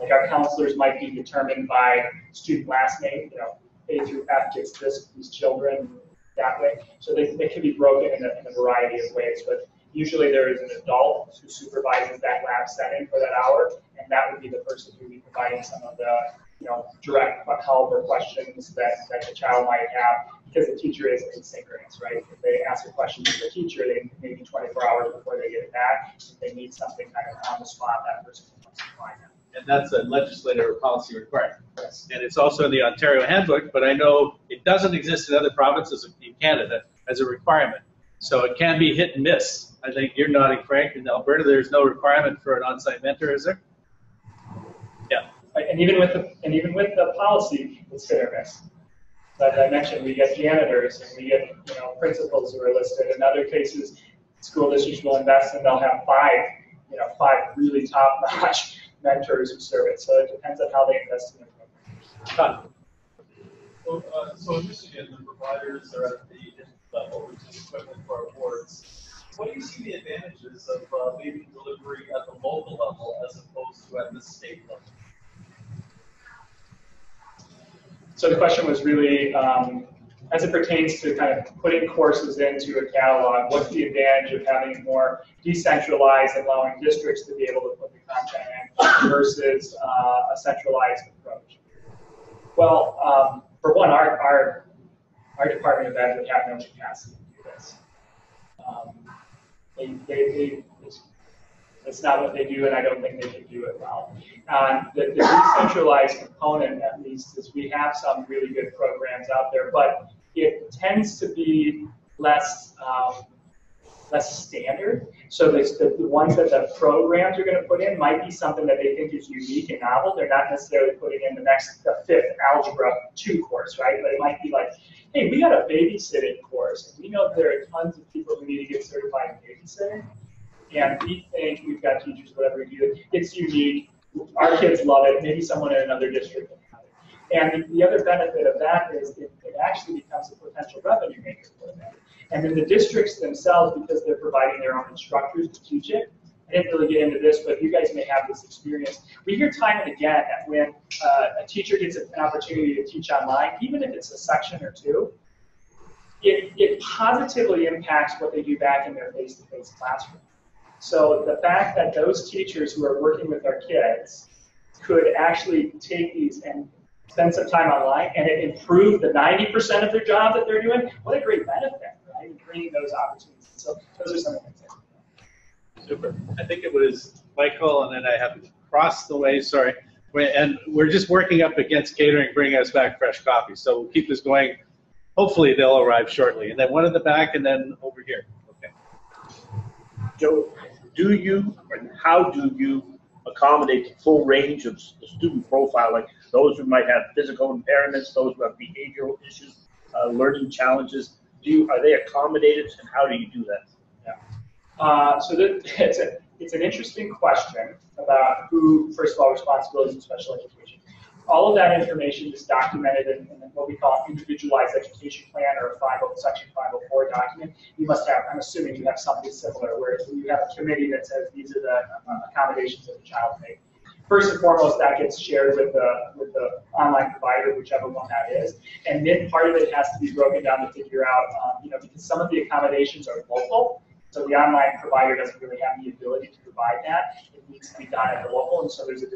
like our counselors might be determined by student last name, you know, A through F gets this, these children that way. So they, they can be broken in a, in a variety of ways, but usually there is an adult who supervises that lab setting for that hour, and that would be the person who would be providing some of the, you know, direct help or questions that, that the child might have, because the teacher is asynchronous, right? If they ask a question to the teacher, they maybe 24 hours before they get it back. If they need something kind of on the spot, that person can supply them. And that's a legislative or policy requirement. And it's also in the Ontario handbook, but I know it doesn't exist in other provinces in Canada as a requirement. So it can be hit and miss. I think you're nodding, Frank. In Alberta, there's no requirement for an on-site mentor, is there? Yeah. And even with the, and even with the policy, it's hit or miss. As I mentioned, we get janitors and we get, you know, principals who are listed. In other cases, school districts will invest and they'll have five, you know, five really top-notch mentors who serve it. So it depends on how they invest in the program. So, uh, so in Michigan, the providers are at the level, which is equivalent for our boards. What do you see the advantages of uh, baby delivery at the local level as opposed to at the state level? So the question was really, um, as it pertains to kind of putting courses into a catalog, what's the advantage of having more decentralized allowing districts to be able to put the content in versus uh, a centralized approach? Well, um, for one, our, our, our Department of Ed would have no capacity to do this. Um, they, they, it's, it's not what they do, and I don't think they can do it well. Um, the, the decentralized component, at least, is we have some really good programs out there, but it tends to be less um, less standard. So the, the ones that the programs are going to put in might be something that they think is unique and novel. They're not necessarily putting in the next the fifth algebra two course, right? But it might be like, hey, we got a babysitting course, and we know there are tons of people who need to get certified in babysitting, and we think we've got teachers, whatever we do, it's unique. Our kids love it. Maybe someone in another district will have it. And the, the other benefit of that is it, it actually becomes a potential revenue maker for them. And then the districts themselves, because they're providing their own instructors to teach it, I didn't really get into this, but you guys may have this experience. We hear time and again that when uh, a teacher gets an opportunity to teach online, even if it's a section or two, it, it positively impacts what they do back in their face-to-face classroom. So the fact that those teachers who are working with our kids could actually take these and spend some time online and it improve the 90% of their job that they're doing, what a great benefit, right? Bringing those opportunities. So those are some of the. Super. I think it was Michael, and then I have to cross the way, sorry. And we're just working up against catering, bringing us back fresh coffee. So we'll keep this going. Hopefully they'll arrive shortly. And then one in the back and then over here. Okay. Joe, do you, and how do you accommodate the full range of the student profile, like those who might have physical impairments, those who have behavioral issues, uh, learning challenges? Do you, are they accommodated, and how do you do that? Uh, so that, it's, a, it's an interesting question about who, first of all, responsibilities in special education. All of that information is documented in, in what we call an individualized education plan or a 50, section 504 document. You must have, I'm assuming you have something similar where you have a committee that says these are the uh, accommodations that the child may. First and foremost, that gets shared with the, with the online provider, whichever one that is. And then part of it has to be broken down to figure out, um, you know, because some of the accommodations are local, so the online provider doesn't really have the ability to provide that. It needs to be done at the local, and so there's a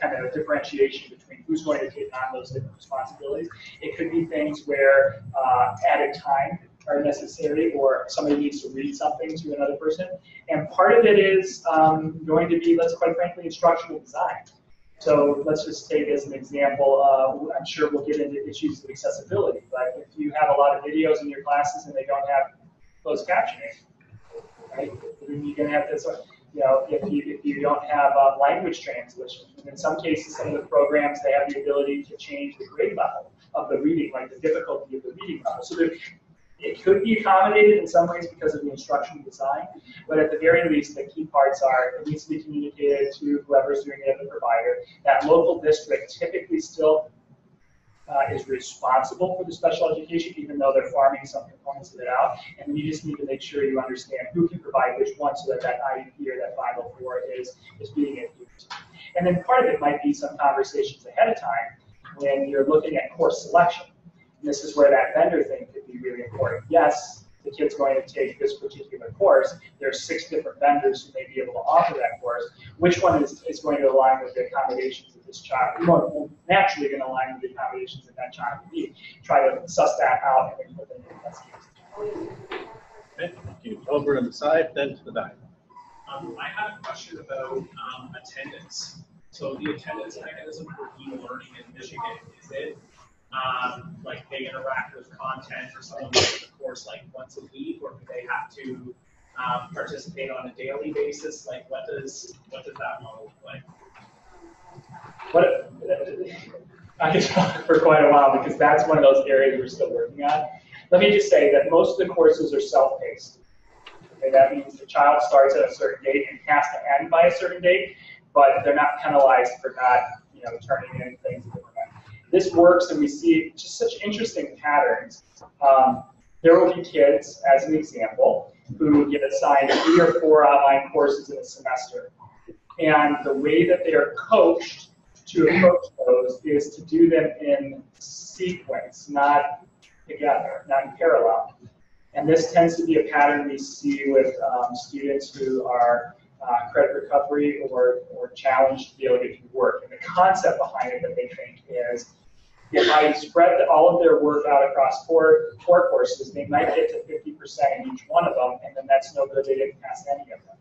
kind of a differentiation between who's going to take on those different responsibilities. It could be things where uh, added time are necessary, or somebody needs to read something to another person. And part of it is um, going to be, let's quite frankly, instructional design. So let's just take as an example, uh, I'm sure we'll get into issues of accessibility, but if you have a lot of videos in your classes and they don't have closed captioning, right? You're gonna have this, you know, if you, if you don't have uh, language translation, and in some cases, some of the programs, they have the ability to change the grade level of the reading, like the difficulty of the reading level. So there, it could be accommodated in some ways because of the instructional design, but at the very least, the key parts are it needs to be communicated to whoever's doing it the provider. That local district typically still uh, is responsible for the special education, even though they're farming some components of it out. And you just need to make sure you understand who can provide which one so that that IEP or that 504 is, is being used. And then part of it might be some conversations ahead of time when you're looking at course selection. And this is where that vendor thing could be really important. Yes, the kid's going to take this particular course. There are six different vendors who may be able to offer that course. Which one is, is going to align with the accommodations of this child? You know, naturally going to align with the accommodations that that child need. Try to suss that out and then put them in the best case. Okay, thank you. Over on the side, then to the back. Um, I had a question about um, attendance. So the attendance mechanism for e-learning in Michigan, is it um, like they interact with content or someone takes the course like once a week, or do they have to um, participate on a daily basis? Like, what does, what does that model look like? I could talk for quite a while because that's one of those areas we're still working on. Let me just say that most of the courses are self-paced. Okay, that means the child starts at a certain date and has to end by a certain date, but they're not penalized for not, you know, turning in things. This works, and we see just such interesting patterns. Um, there will be kids, as an example, who get assigned three or four online courses in a semester. And the way that they are coached to approach those is to do them in sequence, not together, not in parallel. And this tends to be a pattern we see with um, students who are uh, credit recovery or, or challenged to be able to do work. And the concept behind it that they think is if I spread all of their work out across four, four courses, they might get to 50% in each one of them, and then that's no good, they didn't pass any of them.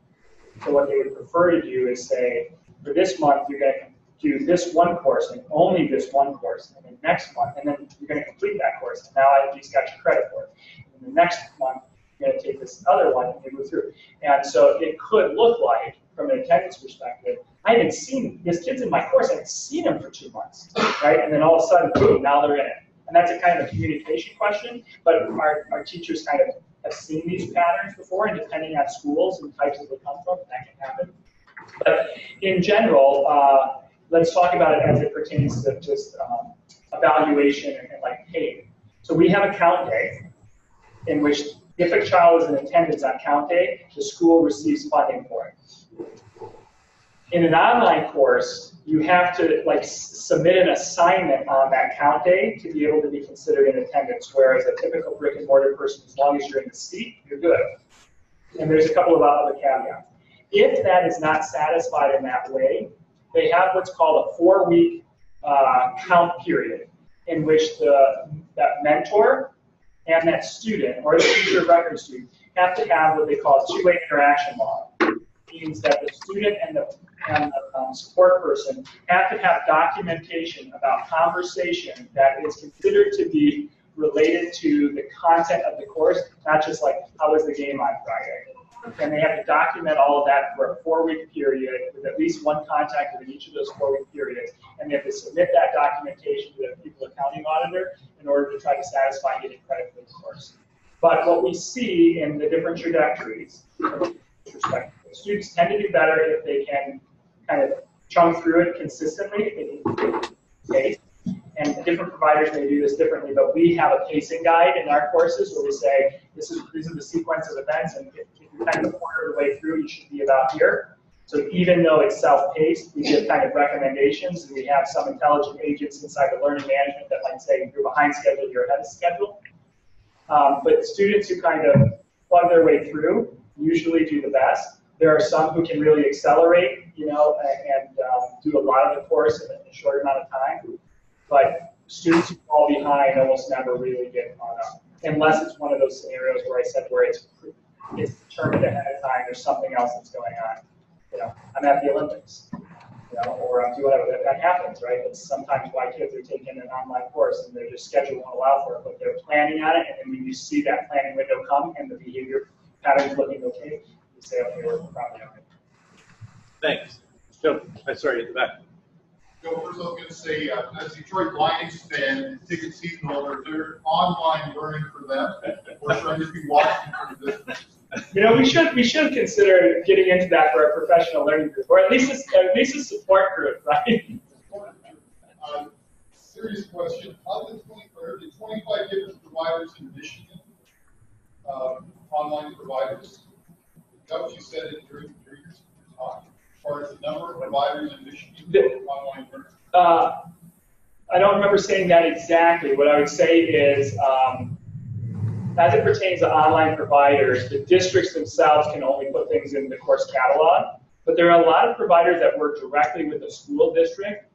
So what they would prefer to do is say, for this month, you're going to do this one course and only this one course, and then next month, and then you're going to complete that course, and now I at least got your credit for it. And the next month, you're going to take this other one and you move through. And so it could look like, from an attendance perspective, I haven't seen this kid's in my course. I haven't seen him for two months, right? And then all of a sudden, boom, now they're in it. And that's a kind of a communication question. But our, our teachers kind of have seen these patterns before, and depending on schools and types that they come from, that can happen. But in general, uh, let's talk about it as it pertains to just um, evaluation and, and like pay. So we have a count day in which if a child is in attendance on count day, the school receives funding for it in an online course, you have to like submit an assignment on that count day to be able to be considered in attendance. Whereas a typical brick and mortar person, as long as you're in the seat, you're good. And there's a couple of other caveats. If that is not satisfied in that way, they have what's called a four-week uh, count period in which the that mentor and that student or the teacher record student have to have what they call a two-way interaction log. Means that the student and the and the um, support person have to have documentation about conversation that is considered to be related to the content of the course, not just like, how was the game on Friday? And they have to document all of that for a four-week period with at least one contact within each of those four-week periods. And they have to submit that documentation to the pupil accounting auditor in order to try to satisfy getting credit for the course. But what we see in the different trajectories, students tend to do better if they can kind of chunk through it consistently. Pace. And different providers may do this differently, but we have a pacing guide in our courses where we say this is these are the sequence of events, and if, if you're kind of a quarter of the way through, you should be about here. So even though it's self-paced, we give kind of recommendations, and we have some intelligent agents inside the learning management that might say you're behind schedule, you're ahead of schedule. Um, but students who kind of plug their way through usually do the best. There are some who can really accelerate, you know, and, um, do a lot of the course in a short amount of time. But students who fall behind almost never really get caught up, unless it's one of those scenarios where I said where it's it's determined ahead of time. There's something else that's going on. You know, I'm at the Olympics, you know, or I'm doing whatever. That, that happens, right? It's sometimes why kids are taking an online course and their just schedule won't allow for it, but they're planning on it. And then when you see that planning window come and the behavior patterns looking okay, say, okay, we're probably okay. Thanks. Joe, I'm sorry, at the back. Joe, first I was gonna say, uh, as Detroit Lions fan, ticket season holder, there online learning for them, or should I just be watching from a distance? You know, we should we should consider getting into that for a professional learning group, or at least a, at least a support group, right? Uh, serious question, of the twenty, or the twenty-five different providers in Michigan, um, online providers, that what you said in during, during your talk, as far as the number of providers in Michigan The- online? Uh, I don't remember saying that exactly. What I would say is, um, as it pertains to online providers, the districts themselves can only put things in the course catalog. But there are a lot of providers that work directly with the school district,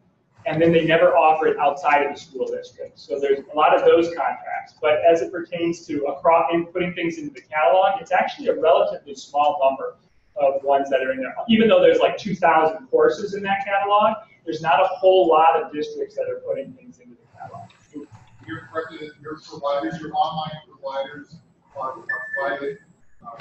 and then they never offer it outside of the school district. So there's a lot of those contracts. But as it pertains to across, in putting things into the catalog, it's actually a relatively small number of ones that are in there. Even though there's like 2,000 courses in that catalog, there's not a whole lot of districts that are putting things into the catalog. You're correct, that your providers, your online providers are are private, uh,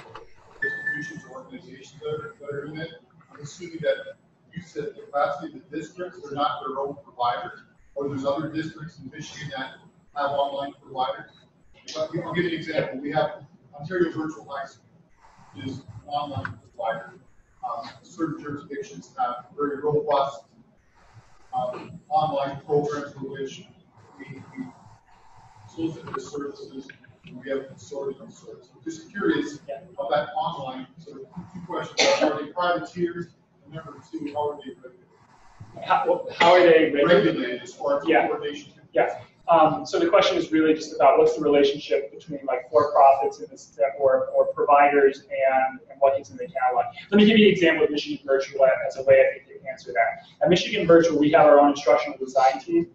institutions or organizations that are, that are in it. I'm assuming that said the capacity of the districts are not their own providers, or there's other districts in Michigan that have online providers. But I'll give you an example. We have Ontario Virtual High School is an online provider. Um, certain jurisdictions have very robust um, online programs for which we, we solicit the services, and we have consortium services. Just curious about that online, so two questions, are they privateers? Number two, how are they regulated? How, how are they regulated? Regulated as far as Yeah. coordination. Yeah, um, so the question is really just about what's the relationship between like for-profits and this, or, or providers and, and what gets in the catalog. Let me give you an example of Michigan Virtual as a way I think to answer that. At Michigan Virtual, we have our own instructional design team,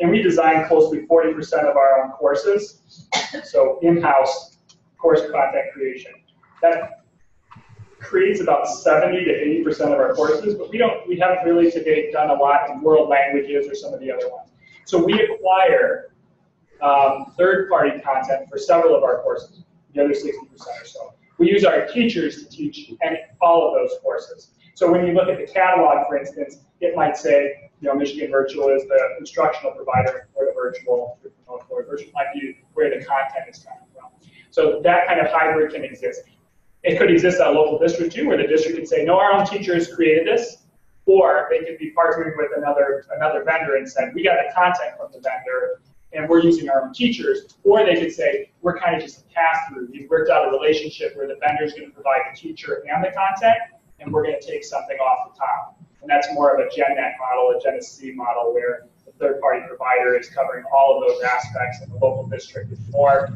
and we design closely 40% of our own courses. So in-house course content creation. That creates about 70 to 80% of our courses, but we don't, we haven't really to date done a lot in world languages or some of the other ones. So we acquire um, third-party content for several of our courses, the other 60% or so. We use our teachers to teach any, all of those courses. So when you look at the catalog, for instance, it might say, you know, Michigan Virtual is the instructional provider for the virtual, for virtual might be where the content is coming from. So that kind of hybrid can exist. It could exist at a local district too, where the district could say, no, our own teachers created this, or they could be partnering with another another vendor and said, we got the content from the vendor, and we're using our own teachers. Or they could say, we're kind of just a pass-through. We've worked out a relationship where the vendor is going to provide the teacher and the content, and we're going to take something off the top. And that's more of a GenNet model, a GenSC model, where the third-party provider is covering all of those aspects, and the local district is more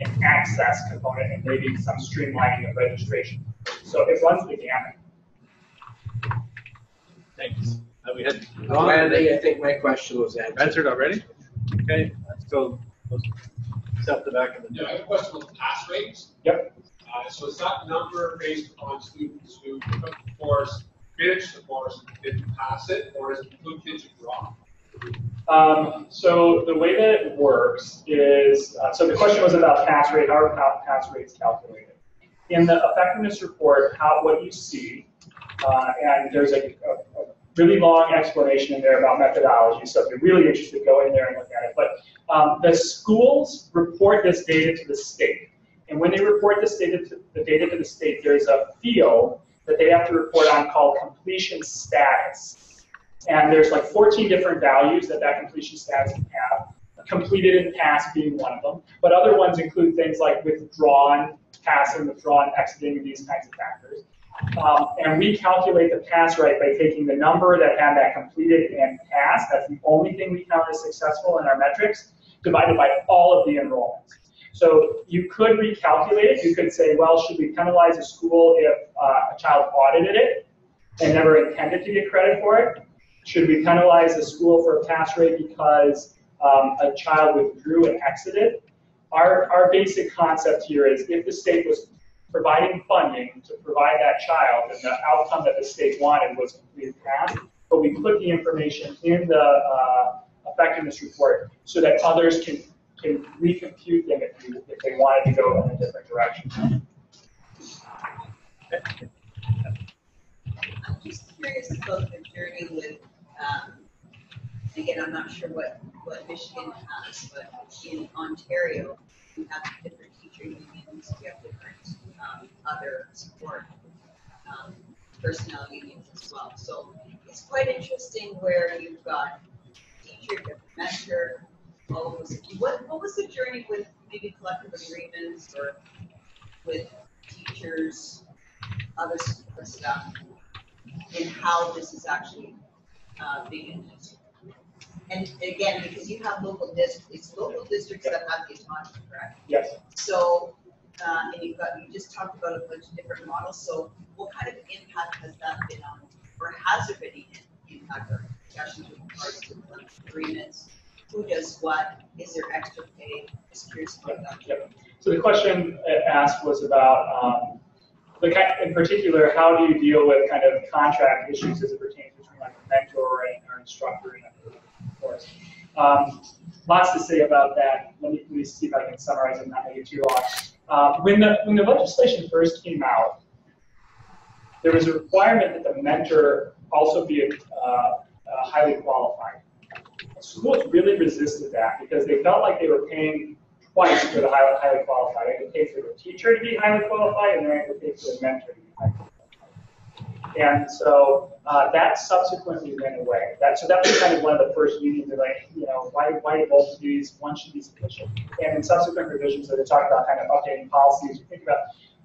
an access component and maybe some streamlining of registration. So it runs the gamut. Thanks. Uh, we had Randy, I think my question was answered. answered already? Okay, let's let's step the back of the. Yeah, I have a question on the pass rates. Yep. Uh, so is that number based on students who took the course, finished the course, didn't pass it, or is it include kids who dropped? Um, so the way that it works is, uh, so the question was about pass rate, how are pa- pass rates calculated? In the effectiveness report, how, what you see, uh, and there's a, a, a really long explanation in there about methodology, so if you're really interested, go in there and look at it. But um, the schools report this data to the state. And when they report this data to, the data to the state, there's a field that they have to report on called completion status. And there's like 14 different values that that completion status can have. Completed and passed being one of them. But other ones include things like withdrawn, passing, withdrawn, exiting, and these kinds of factors. Um, and we calculate the pass rate by taking the number that had that completed and passed. That's the only thing we count as successful in our metrics, divided by all of the enrollments. So you could recalculate it. You could say, well, should we penalize a school if uh, a child audited it and never intended to get credit for it? Should we penalize a school for a pass rate because um, a child withdrew and exited? Our, our basic concept here is if the state was providing funding to provide that child and the outcome that the state wanted was completed pass, but we put the information in the uh, effectiveness report so that others can, can recompute them if, you, if they wanted to go in a different direction. I'm just curious about the journey with, um, again, I'm not sure what, what Michigan has, but in Ontario, we have different teacher unions, we have different, um, other support, um, personnel unions as well. So it's quite interesting where you've got teacher, mentor, all those. What, what was the journey with maybe collective agreements or with teachers, other staff? in how this is actually uh. And again, because you have local districts, it's local districts that have the autonomy, correct? Yes. So, uh, and you've got, you just talked about a bunch of different models, so what kind of impact has that been on, or has there been any impact or discussions with regards to collective agreements? Who does what? Is there extra pay? Just curious about that. Yep. So the question asked was about, um, the in particular, how do you deal with kind of contract issues as it pertains like a mentor or instructor in a course? Um, lots to say about that. Let me, let me see if I can summarize and not make it too long. Uh, when the when the legislation first came out, there was a requirement that the mentor also be uh, uh, highly qualified. Schools really resisted that because they felt like they were paying twice for the highly, highly qualified. They had to pay for the teacher to be highly qualified, and they had to pay for the mentor to be highly qualified. And so uh, that subsequently went away. That, so that was kind of one of the first unions that like, you know, why, why both of these? One should be sufficient. And in subsequent revisions that they talk about kind of updating policies, you think about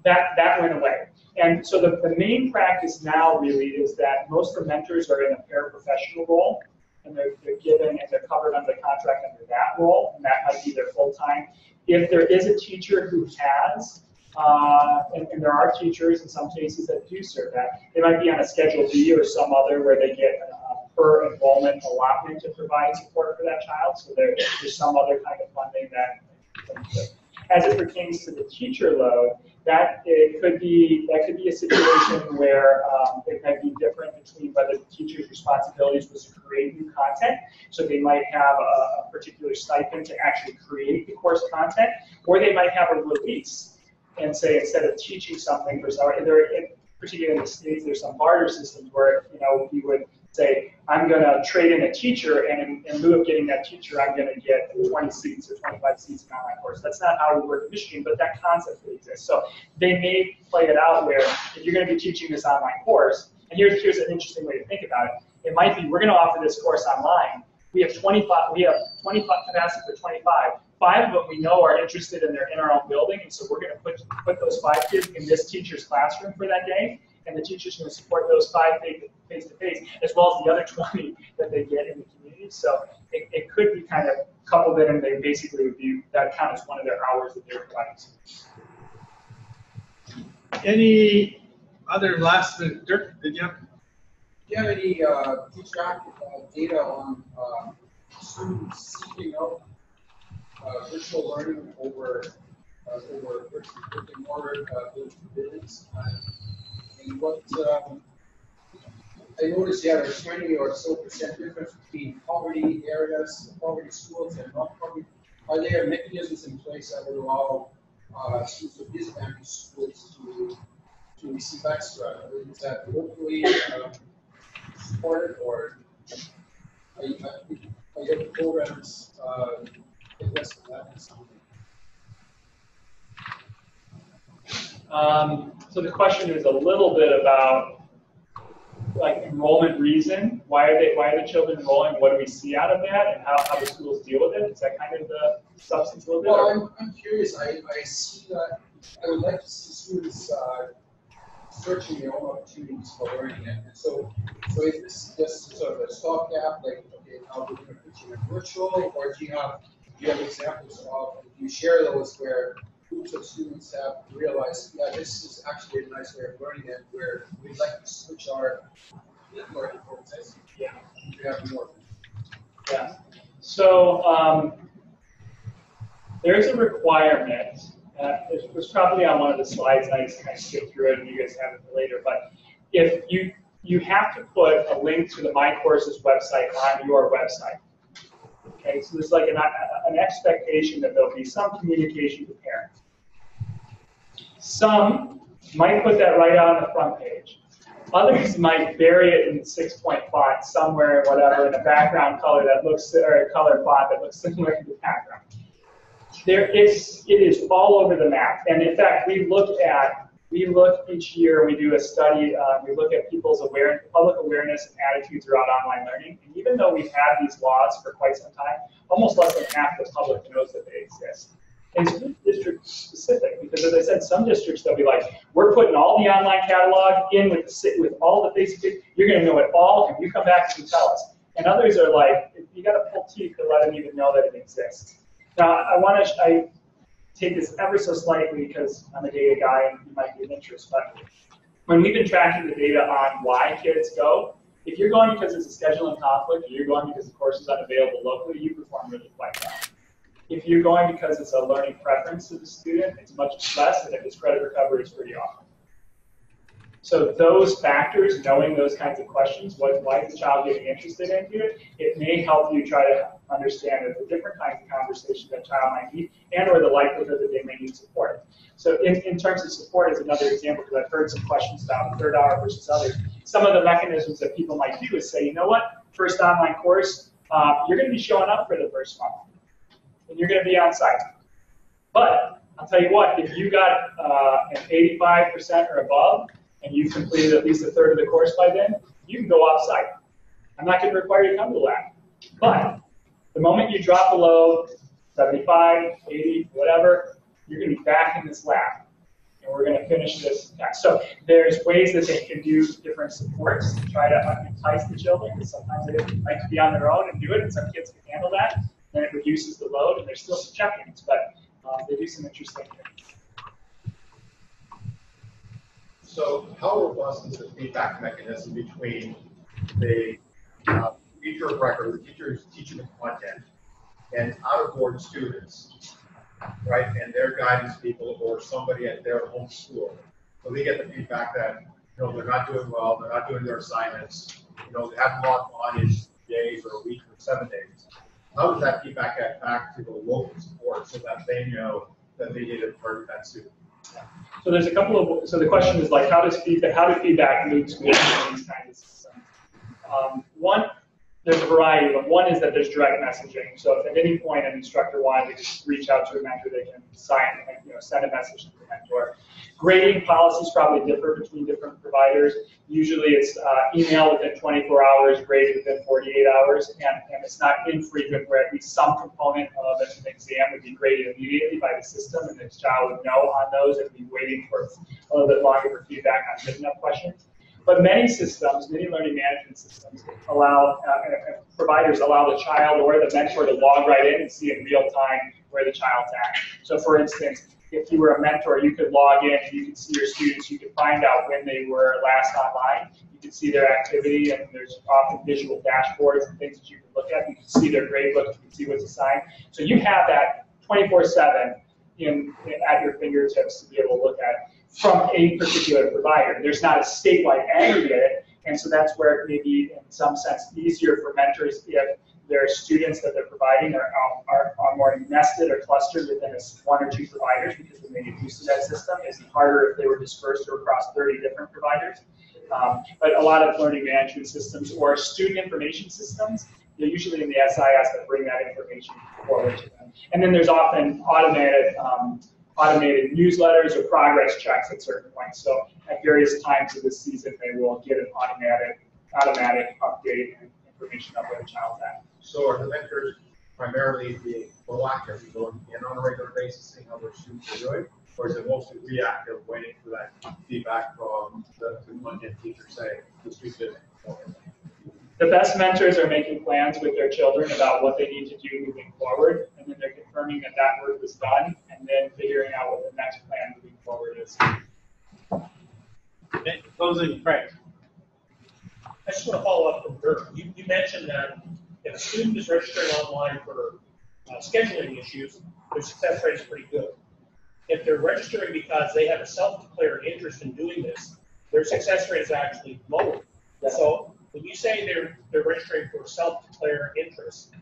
that, that went away. And so the, the main practice now really is that most of the mentors are in a paraprofessional role, and they're, they're given and they're covered under the contract under that role, and that might be their full time. If there is a teacher who has uh, and, and, there are teachers in some cases that do serve that. They might be on a Schedule B or some other where they get uh, per enrollment allotment to provide support for that child. So there, there's some other kind of funding that. As it pertains to the teacher load, that it could be that could be a situation where um, it might be different between whether the teacher's responsibilities was to create new content, so they might have a, a particular stipend to actually create the course content, or they might have a release and say instead of teaching something for some, there, in, particularly in the states, there's some barter systems where you know you would say, I'm going to trade in a teacher, and in, in, lieu of getting that teacher, I'm going to get 20 seats or 25 seats in an online course. That's not how we work in Michigan, but that concept exists. So they may play it out where if you're going to be teaching this online course, and here's here's an interesting way to think about it. It might be we're going to offer this course online. We have 25. We have 25 capacity for 25 five of them we know are interested in their in our own building, and so we're going to put put those five kids in this teacher's classroom for that day, and the teacher's going to support those five face to face, as well as the other 20 that they get in the community. So it, it could be kind of coupled in, and they basically would be that count as one of their hours that they're providing. Any other last minute, Dirk? Did you have? Do you have any uh, teacher uh, data on uh, students seeking out uh, virtual learning over uh, over brick and mortar uh, buildings. and what um, I noticed, yeah, there's 20 or so percent difference between poverty areas, poverty schools, and non-poverty. Are there mechanisms in place that would allow uh, students with disadvantaged schools to to receive extra? Is that locally um, supported, or are you, are programs uh, um, so the question is a little bit about like enrollment reason. Why are they? Why are the children enrolling? What do we see out of that, and how, how the schools deal with it? Is that kind of the substance a little bit? Well, I'm, I'm curious. I, I see that. I would like to see students uh, searching their own opportunities for learning, and so so is this just sort of a stopgap? Like, okay, now we're going to put you in virtual, or do you have you have examples of, you share those where groups of students have realized, yeah, this is actually a nice way of learning it, where we'd like to switch our learning process. Yeah. To have more. Yeah. So um, there's a requirement. Uh, it was probably on one of the slides, I just kind of skipped through it, and you guys have it later. But if you you have to put a link to the MiCourses website on your website. Okay, so there's like an, uh, an expectation that there'll be some communication to parents. Some might put that right on the front page. Others might bury it in six-point font somewhere, whatever, in a background color that looks, or a color font that looks similar to the background. There is, it is all over the map. And in fact, we looked at we look each year, we do a study, uh, we look at people's awareness, public awareness and attitudes around online learning. And even though we've had these laws for quite some time, almost less than half the public knows that they exist. And it's district specific because, as I said, some districts they'll be like, "We're putting all the online catalog in with the, with all the Facebook. You're going to know it all, and you come back and tell us." And others are like, "You got to pull teeth to let them even know that it exists." Now, I want to. I take this ever so slightly because I'm a data guy and you might be of interest, but when we've been tracking the data on why kids go, if you're going because it's a scheduling conflict, or you're going because the course is unavailable locally, you perform really quite well. If you're going because it's a learning preference of the student, it's much less, and if it's credit recovery, it's pretty often. So those factors, knowing those kinds of questions, what, why is the child getting interested into it, it may help you try to understand the different kinds of conversations that child might need and or the likelihood that they may need support. So in, in terms of support is another example because I've heard some questions about third hour versus others. Some of the mechanisms that people might do is say, you know what, first online course, uh, you're going to be showing up for the first month and you're going to be on site. But I'll tell you what, if you got uh, an 85% or above, and you've completed at least a third of the course by then, you can go off site. I'm not going to require you to come to the lab. But the moment you drop below 75, 80, whatever, you're going to be back in this lab. And we're going to finish this next. So there's ways that they can do different supports to try to entice the children, sometimes they like to be on their own and do it, and some kids can handle that. Then it reduces the load, and there's still some check-ins, but um, they do some interesting things. So how robust is the feedback mechanism between the uh, teacher of record, the teacher who's teaching the content, and out-of-board students, right, and their guidance people or somebody at their home school? So they get the feedback that, you know, they're not doing well, they're not doing their assignments, you know, they haven't logged on in days or a week or seven days. How does that feedback get back to the local support so that they know that they need to target that student? So there's a couple of, so the question is like, how does feedback, how do feedback move schools in these kinds of systems? Um, one, there's a variety of them. One is that there's direct messaging. So if at any point an instructor wanted to reach out to a mentor, they can sign, you know, send a message to the mentor. Grading policies probably differ between different providers. Usually it's uh, email within 24 hours, graded within 48 hours, and, and it's not infrequent where at least some component of an exam would be graded immediately by the system, and the child would know on those and be waiting for a little bit longer for feedback on written up questions. But many systems, many learning management systems, allow uh, uh, providers allow the child or the mentor to log right in and see in real time where the child's at. So, for instance, if you were a mentor, you could log in and you could see your students. You could find out when they were last online. You could see their activity, and there's often visual dashboards and things that you can look at. You can see their grade book. You can see what's assigned. So you have that 24/7 in, in at your fingertips to be able to look at from a particular provider. There's not a statewide aggregate, and so that's where it may be, in some sense, easier for mentors if their students that they're providing are, are, are more nested or clustered within one or two providers because when they get used to that system, it's harder if they were dispersed or across 30 different providers. Um, but a lot of learning management systems or student information systems, they're usually in the SIS that bring that information forward to them. And then there's often automated um, automated newsletters or progress checks at certain points. So at various times of the season, they will get an automatic automatic update and information about where the child's at. So are the mentors primarily being proactive, going in on a regular basis, seeing how their students are doing? Or is it mostly reactive, waiting for that feedback from the, the teacher saying, the student the best mentors are making plans with their children about what they need to do moving forward, and then they're confirming that that work was done, and then figuring out what the next plan moving forward is. Okay, closing, Frank. I just want to follow up from Dirk. You, you mentioned that if a student is registering online for uh, scheduling issues, their success rate is pretty good. If they're registering because they have a self-declared interest in doing this, their success rate is actually lower. So when you say they're they're registering for self-declared interest,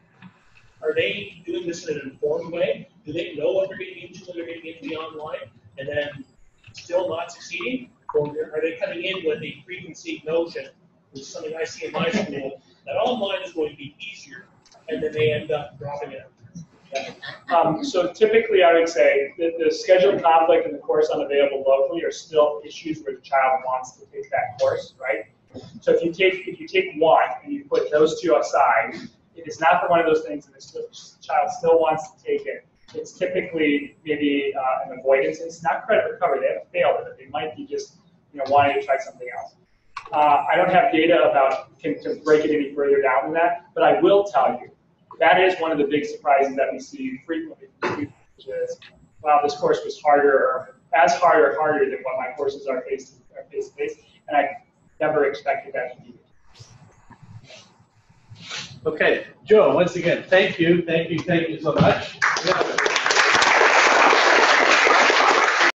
are they doing this in an informed way? Do they know what they're getting into when they're getting into the online, and then still not succeeding, or are they coming in with a preconceived notion, which is something I see in my school, that online is going to be easier, and then they end up dropping it? Um, so typically, I would say that the scheduled conflict and the course unavailable locally are still issues where the child wants to take that course, right? So if you take if you take one and you put those two aside, it is not for one of those things that the child still wants to take it. It's typically maybe uh, an avoidance. It's not credit recovery. They haven't failed it. They might be just you know wanting to try something else. Uh, I don't have data about can, to break it any further down than that, but I will tell you that is one of the big surprises that we see frequently which is, wow, this course was harder or as hard or harder than what my courses are face to face. And I never expected that to be. Okay, Joe, once again, thank you, thank you, thank you so much.